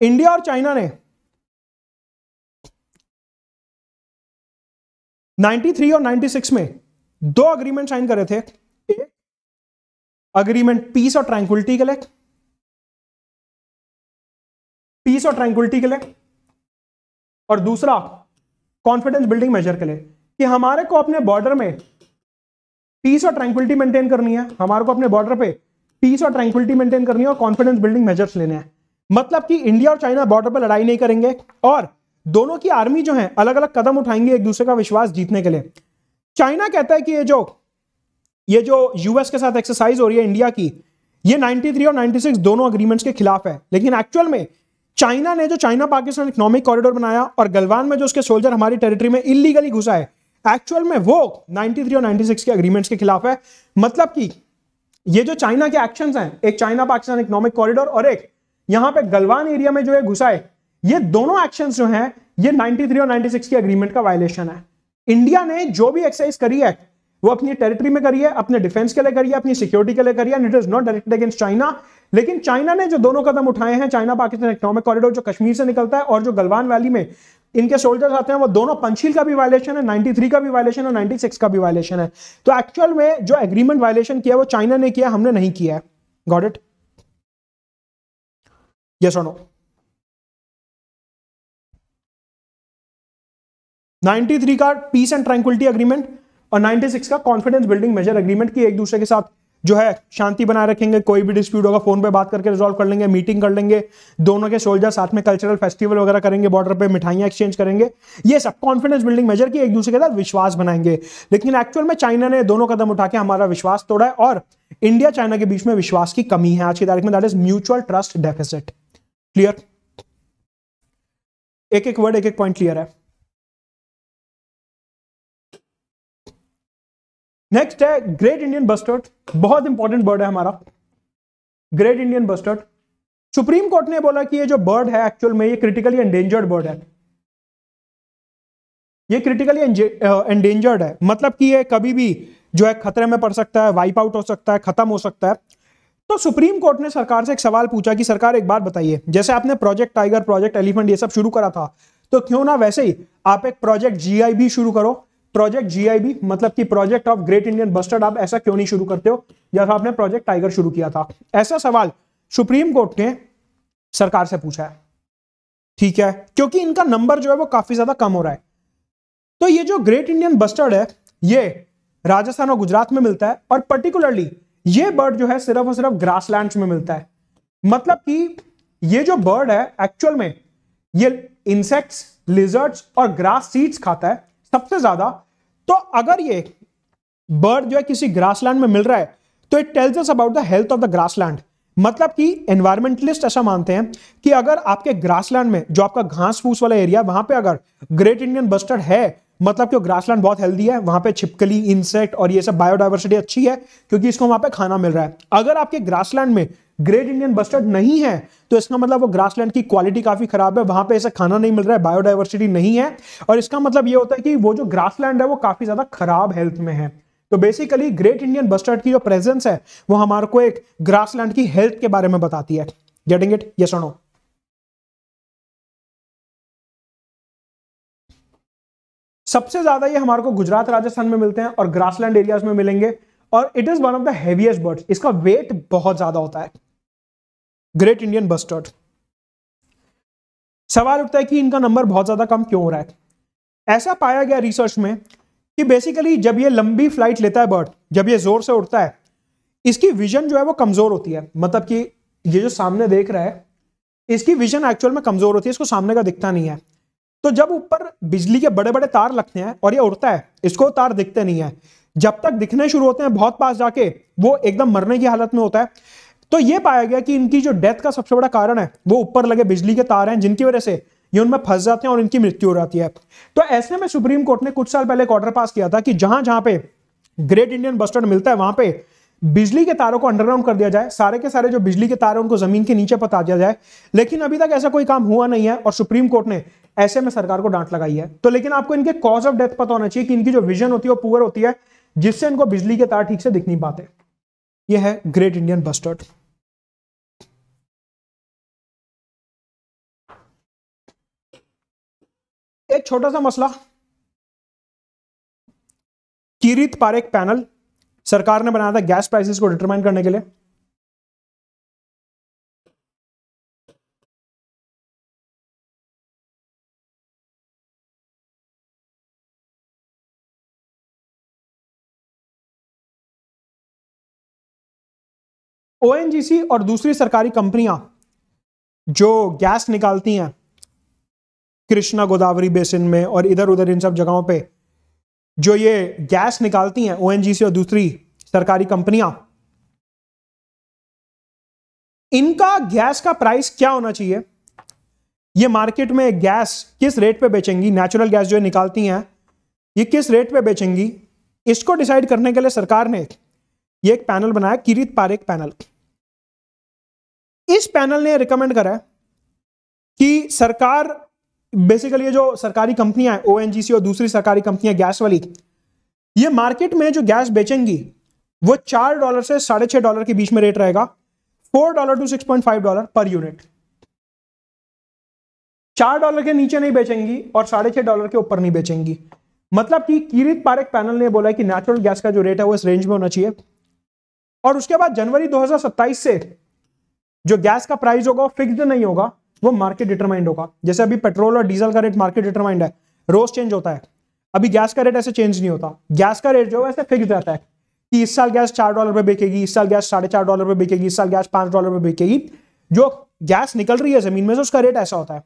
India और चाइना ने 93 और 96 में दो अग्रीमेंट साइन करे थे। एक अग्रीमेंट पीस और ट्रैंक्विलिटी के लिए पीस और ट्रैंक्विलिटी के लिए, और दूसरा कॉन्फिडेंस बिल्डिंग मेजर के लिए कि हमारे को अपने बॉर्डर में पीस और ट्रैंक्विलिटी मेंटेन करनी है। हमारे को अपने बॉर्डर पे पीस और ट्रैंक्विलिटी मेंटेन करनी है और कॉन्फिडेंस बिल्डिंग मेजर्स लेने हैं। मतलब कि इंडिया और चाइना बॉर्डर पर लड़ाई नहीं करेंगे और दोनों की आर्मी जो है अलग अलग कदम उठाएँगे एक दूसरे का विश्वास जीतने के लिए। चाइना कहता है कि ये जो ये जो यूएस के साथ एक्सरसाइज हो रही है इंडिया की, ये 93 और 96 दोनों अग्रीमेंट्स के खिलाफ है। लेकिन एक्चुअल में चाइना ने जो चाइना पाकिस्तान इकोनॉमिक कॉरिडोर बनाया और गलवान में जो उसके सोल्जर हमारी टेरिटरी में इलीगली घुसा है एक्चुअल में वो 93 और 96 के अग्रीमेंट्स के खिलाफ है। मतलब कि ये जो चाइना के एक्शंस हैं, एक चाइना पाकिस्तान इकोनॉमिक कॉरिडोर और एक यहाँ पे गलवान एरिया में जो है घुसा है ये दोनों एक्शन जो हैं, ये 93 और 96 की एग्रीमेंट का वायलेशन है। इंडिया ने जो भी एक्सरसाइज करी है, वो अपनी टेरिटरी में करी है, अपने डिफेंस के लिए करी है, अपनी सिक्योरिटी के लिए करी है it is not directed against China लेकिन चाइना ने जो दोनों कदम उठाए हैं चाइना पाकिस्तान इकोनॉमिक कॉरिडोर जो कश्मीर से निकलता है और जो गलवान वैली में इनके सोल्जर्स आते हैं, वो दोनों पंचील का भी वायलेशन है 93 का भी वायलेशन है 96 का भी वायलेशन है। तो एक्चुअल में जो एग्रीमेंट वायलेशन किया, वो चाइना ने किया, हमने नहीं किया है। गॉट इट यस और नो 93 का पीस एंड ट्रैंक्विलिटी अग्रीमेंट और 96 का कॉन्फिडेंस बिल्डिंग मेजर अग्रीमेंट की एक दूसरे के साथ जो है शांति बनाए रखेंगे, कोई भी डिस्प्यूट होगा फ़ोन पे बात करके रिजॉल्व कर लेंगे मीटिंग कर लेंगे, दोनों के सोल्जर साथ में कल्चरल फेस्टिवल वगैरह करेंगे बॉर्डर पे मिठाइयाँ एक्सचेंज करेंगे, ये सब कॉन्फिडेंस बिल्डिंग मेजर की एक दूसरे के साथ विश्वास बनाएँगे। लेकिन एक्चुअल में चाइना ने दोनों कदम उठा के हमारा विश्वास तोड़ा है और इंडिया चाइना के बीच में विश्वास की कमी है आज की तारीख में that is mutual trust deficit clear एक एक वर्ड एक एक पॉइंट क्लियर है। नेक्स्ट है ग्रेट इंडियन बस्टर्ड बहुत इंपॉर्टेंट बर्ड है हमारा. Great Indian bustard supreme court ने बोला कि ये जो बर्ड है एक्चुअल में, ये क्रिटिकली एंडेंजर्ड बर्ड है. ये क्रिटिकली एंडेंजर्ड है. मतलब कि ये कभी भी जो है खतरे में पड़ सकता है वाइप आउट हो सकता है, खत्म हो सकता है. तो सुप्रीम कोर्ट ने सरकार से एक सवाल पूछा कि सरकार एक बात बताइए. जैसे आपने प्रोजेक्ट टाइगर प्रोजेक्ट एलिफेंट ये सब शुरू करा था तो क्यों ना वैसे ही आप एक प्रोजेक्ट जीआई भी शुरू करो. प्रोजेक्ट जीआईबी मतलब कि project of great Indian bustard आप ऐसा क्यों नहीं शुरू करते हो? जैसा आपने प्रोजेक्ट टाइगर शुरू किया था? ऐसा सवाल सुप्रीम कोर्ट ने सरकार से पूछा है। ठीक है? क्योंकि इनका नंबर जो है वो काफ़ी ज़्यादा कम हो रहा है। तो ये जो ग्रेट इंडियन बस्टर्ड है, ये राजस्थान और गुजरात में मिलता है और पर्टिकुलरली ये बर्ड जो है सिर्फ़ और सिर्फ़ ग्रासलैंड में मिलता है। मतलब कि ये जो बर्ड है एक्चुअल में ये इंसेक्ट्स लिजर्ट्स और ग्रास सीड्स खाता है। सबसे ज़्यादा तो अगर ये बर्ड जो है किसी ग्रासलैंड में मिल रहा है तो it tells us about the health of the grassland मतलब कि एनवायरमेंटलिस्ट ऐसा मानते हैं कि अगर आपके ग्रासलैंड में, जो आपका घास फूस वाला एरिया वहाँ पे अगर ग्रेट इंडियन बस्टर्ड है मतलब कि ग्रासलैंड बहुत हेल्दी है, वहाँ पे छिपकली इंसेक्ट और ये सब बायोडाइवर्सिटी अच्छी है, क्योंकि इसको वहाँ पे खाना मिल रहा है। अगर आपके ग्रासलैंड में ग्रेट इंडियन बस्टर्ड नहीं है तो इसका मतलब वो ग्रासलैंड की क्वालिटी काफ़ी खराब है, वहाँ पे ऐसा खाना नहीं मिल रहा है, बायोडाइवर्सिटी नहीं है, और इसका मतलब ये होता है कि वो जो ग्रासलैंड है, वो काफ़ी ज़्यादा खराब हेल्थ में है। तो बेसिकली ग्रेट इंडियन बस्टर्ड की जो प्रेजेंस है, वो हमारे को एक ग्रासलैंड की हेल्थ के बारे में बताती है। गेटिंग इट ये सुनो सबसे ज़्यादा ये हमारे को गुजरात, राजस्थान में मिलते हैं और ग्रासलैंड एरियाज़ में मिलेंगे, और it is one of the heaviest birds इसका वेट बहुत ज़्यादा होता है। ग्रेट इंडियन बस्टर्ड सवाल उठता है कि इनका नंबर बहुत ज़्यादा कम क्यों हो रहा है? ऐसा पाया गया रिसर्च में कि बेसिकली जब ये लंबी फ़्लाइट लेता है बर्ड जब ये ज़ोर से उड़ता है, इसकी विजन जो है वो कमज़ोर होती है। मतलब कि ये जो सामने देख रहा है, इसकी विजन एक्चुअल में कमज़ोर होती है, इसको सामने का दिखता नहीं है। तो जब ऊपर बिजली के बड़े बड़े तार लगते हैं और ये उड़ता है, इसको तार दिखते नहीं है। जब तक दिखने शुरू होते हैं बहुत पास जाके, वो एकदम मरने की हालत में होता है। तो ये पाया गया कि इनकी जो डेथ का सबसे बड़ा कारण है, वो ऊपर लगे बिजली के तार हैं, जिनकी वजह से ये उनमें फंस जाते हैं और इनकी मृत्यु हो जाती है। तो ऐसे में सुप्रीम कोर्ट ने कुछ साल पहले एक ऑर्डर पास किया था कि जहाँ जहाँ पे ग्रेट इंडियन बस्टर्ड मिलता है, वहाँ पे बिजली के तारों को अंडरग्राउंड कर दिया जाए, सारे के सारे जो बिजली के तार है, उनको ज़मीन के नीचे पता दिया जाए। लेकिन अभी तक ऐसा कोई काम हुआ नहीं है और सुप्रीम कोर्ट ने ऐसे में सरकार को डांट लगाई है। तो लेकिन आपको इनके कॉज ऑफ़ डेथ पता होना चाहिए कि इनकी जो विजन होती है, वो पुअर होती है, जिससे इनको बिजली के तार ठीक से दिख नहीं पाते। यह है ग्रेट इंडियन बस्टर्ड एक छोटा सा मसला। किरित पारेख पैनल, सरकार ने बनाया था गैस प्राइसेस को डिटरमाइन करने के लिए। ओएनजीसी और दूसरी सरकारी कंपनियाँ जो गैस निकालती हैं कृष्णा गोदावरी बेसिन में और इधर उधर इन सब जगहों पे जो ये गैस निकालती हैं ओएनजीसी और दूसरी सरकारी कंपनियाँ, इनका गैस का प्राइस क्या होना चाहिए? ये मार्केट में गैस किस रेट पे बेचेंगी? नेचुरल गैस जो निकालती हैं, ये किस रेट पे बेचेंगी? इसको डिसाइड करने के लिए सरकार ने ये एक पैनल बनाया किरित पारेख पैनल। इस पैनल ने रिकमेंड करा कि सरकार बेसिकली ये जो सरकारी कंपनियाँ हैं ओएनजीसी और दूसरी सरकारी कंपनियाँ, गैस वाली, ये मार्केट में जो गैस बेचेंगी, वो चार डॉलर से साढ़े छह डॉलर के बीच में रेट रहेगा। Four dollar to six point five dollar per unit चार डॉलर के नीचे नहीं बेचेंगी और साढ़े छह डॉलर के ऊपर नहीं बेचेंगी। मतलब कि किरित पारेख पैनल ने बोला कि नेचुरल गैस का जो रेट है, वो इस रेंज में होना चाहिए। और उसके बाद जनवरी 2027 से जो गैस का प्राइस होगा, वो फिक्स्ड नहीं होगा। वो मार्केट डिटरमाइंड होगा। जैसे अभी पेट्रोल और डीजल का रेट मार्केट डिटरमाइंड है, रोज चेंज होता है। अभी गैस का रेट ऐसे चेंज नहीं होता। गैस का रेट जो है फिक्स रहता है कि इस साल गैस चार डॉलर पे बिकेगी, इस साल गैस साढ़े चार डॉलर पे बिकेगी, इस साल गैस पाँच डॉलर पे बिकेगी। जो गैस निकल रही है ज़मीन में से उसका रेट ऐसा होता है।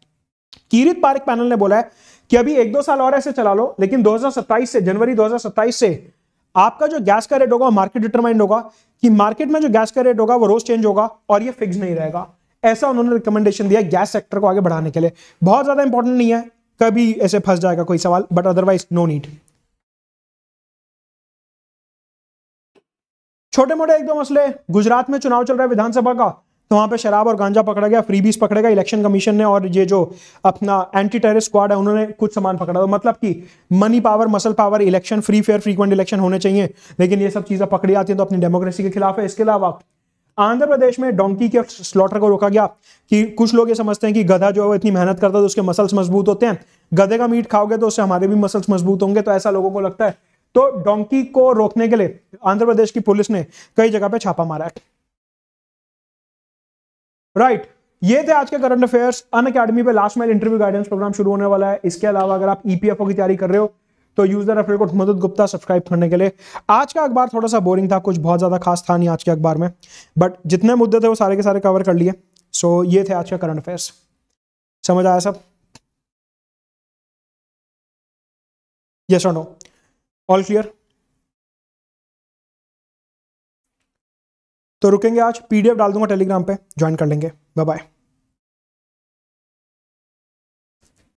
कीरित पार्क पैनल ने बोला है कि अभी एक दो साल और ऐसे चला लो, लेकिन 2027 से, जनवरी 2027 से आपका जो गैस का रेट होगा मार्केट डिटरमाइंड होगा कि मार्केट में जो गैस का रेट होगा, वो रोज चेंज होगा और ये फिक्स नहीं रहेगा। ऐसा उन्होंने रिकमेंडेशन दिया गैस सेक्टर को आगे बढ़ाने के लिए। बहुत ज़्यादा इंपॉर्टेंट नहीं है, कभी ऐसे फंस जाएगा कोई सवाल बट अदरवाइज़ नो नीड छोटे मोटे एक दो मसले, गुजरात में चुनाव चल रहा है विधानसभा का तो वहाँ पे शराब और गांजा पकड़ा गया फ्रीबीज पकड़ा गया इलेक्शन कमीशन ने, और ये जो अपना एंटी टेररिस्ट स्क्वाड है, उन्होंने कुछ सामान पकड़ा। तो मतलब कि money power muscle power election free fair frequent election होने चाहिए, लेकिन ये सब चीज़ें पकड़ी आती हैं तो अपनी डेमोक्रेसी के खिलाफ है। इसके अलावा आंध्र प्रदेश में डोंकी के स्लॉटर को रोका गया कि कुछ लोग ये समझते हैं कि गधा जो है वो इतनी मेहनत करता है तो उसके मसल्स मज़बूत होते हैं। गधे का मीट खाओगे तो उससे हमारे भी मसल्स मज़बूत होंगे तो ऐसा लोगों को लगता है। तो डोंकी को रोकने के लिए आंध्र प्रदेश की पुलिस ने कई जगह पे छापा मारा है। राइट. ये थे आज के करंट अफेयर्स अन अकेडमी पे last mile interview guidance programme शुरू होने वाला है। इसके अलावा अगर आप ईपीएफओ e की तैयारी कर रहे हो तो यूज़र रेफरल कोड मदद गुप्ता सब्सक्राइब करने के लिए। आज का अखबार थोड़ा सा बोरिंग था, कुछ बहुत ज़्यादा खास था नहीं आज के अखबार में। बट जितने मुद्दे थे वो सारे के सारे कवर कर लिए। सो ये थे आज का करंट अफेयर्स समझ आया सब? यस और नो ऑल क्लियर तो रुकेंगे आज पीडीएफ डाल दूँगा टेलीग्राम पे ज्वाइन कर लेंगे। Bye bye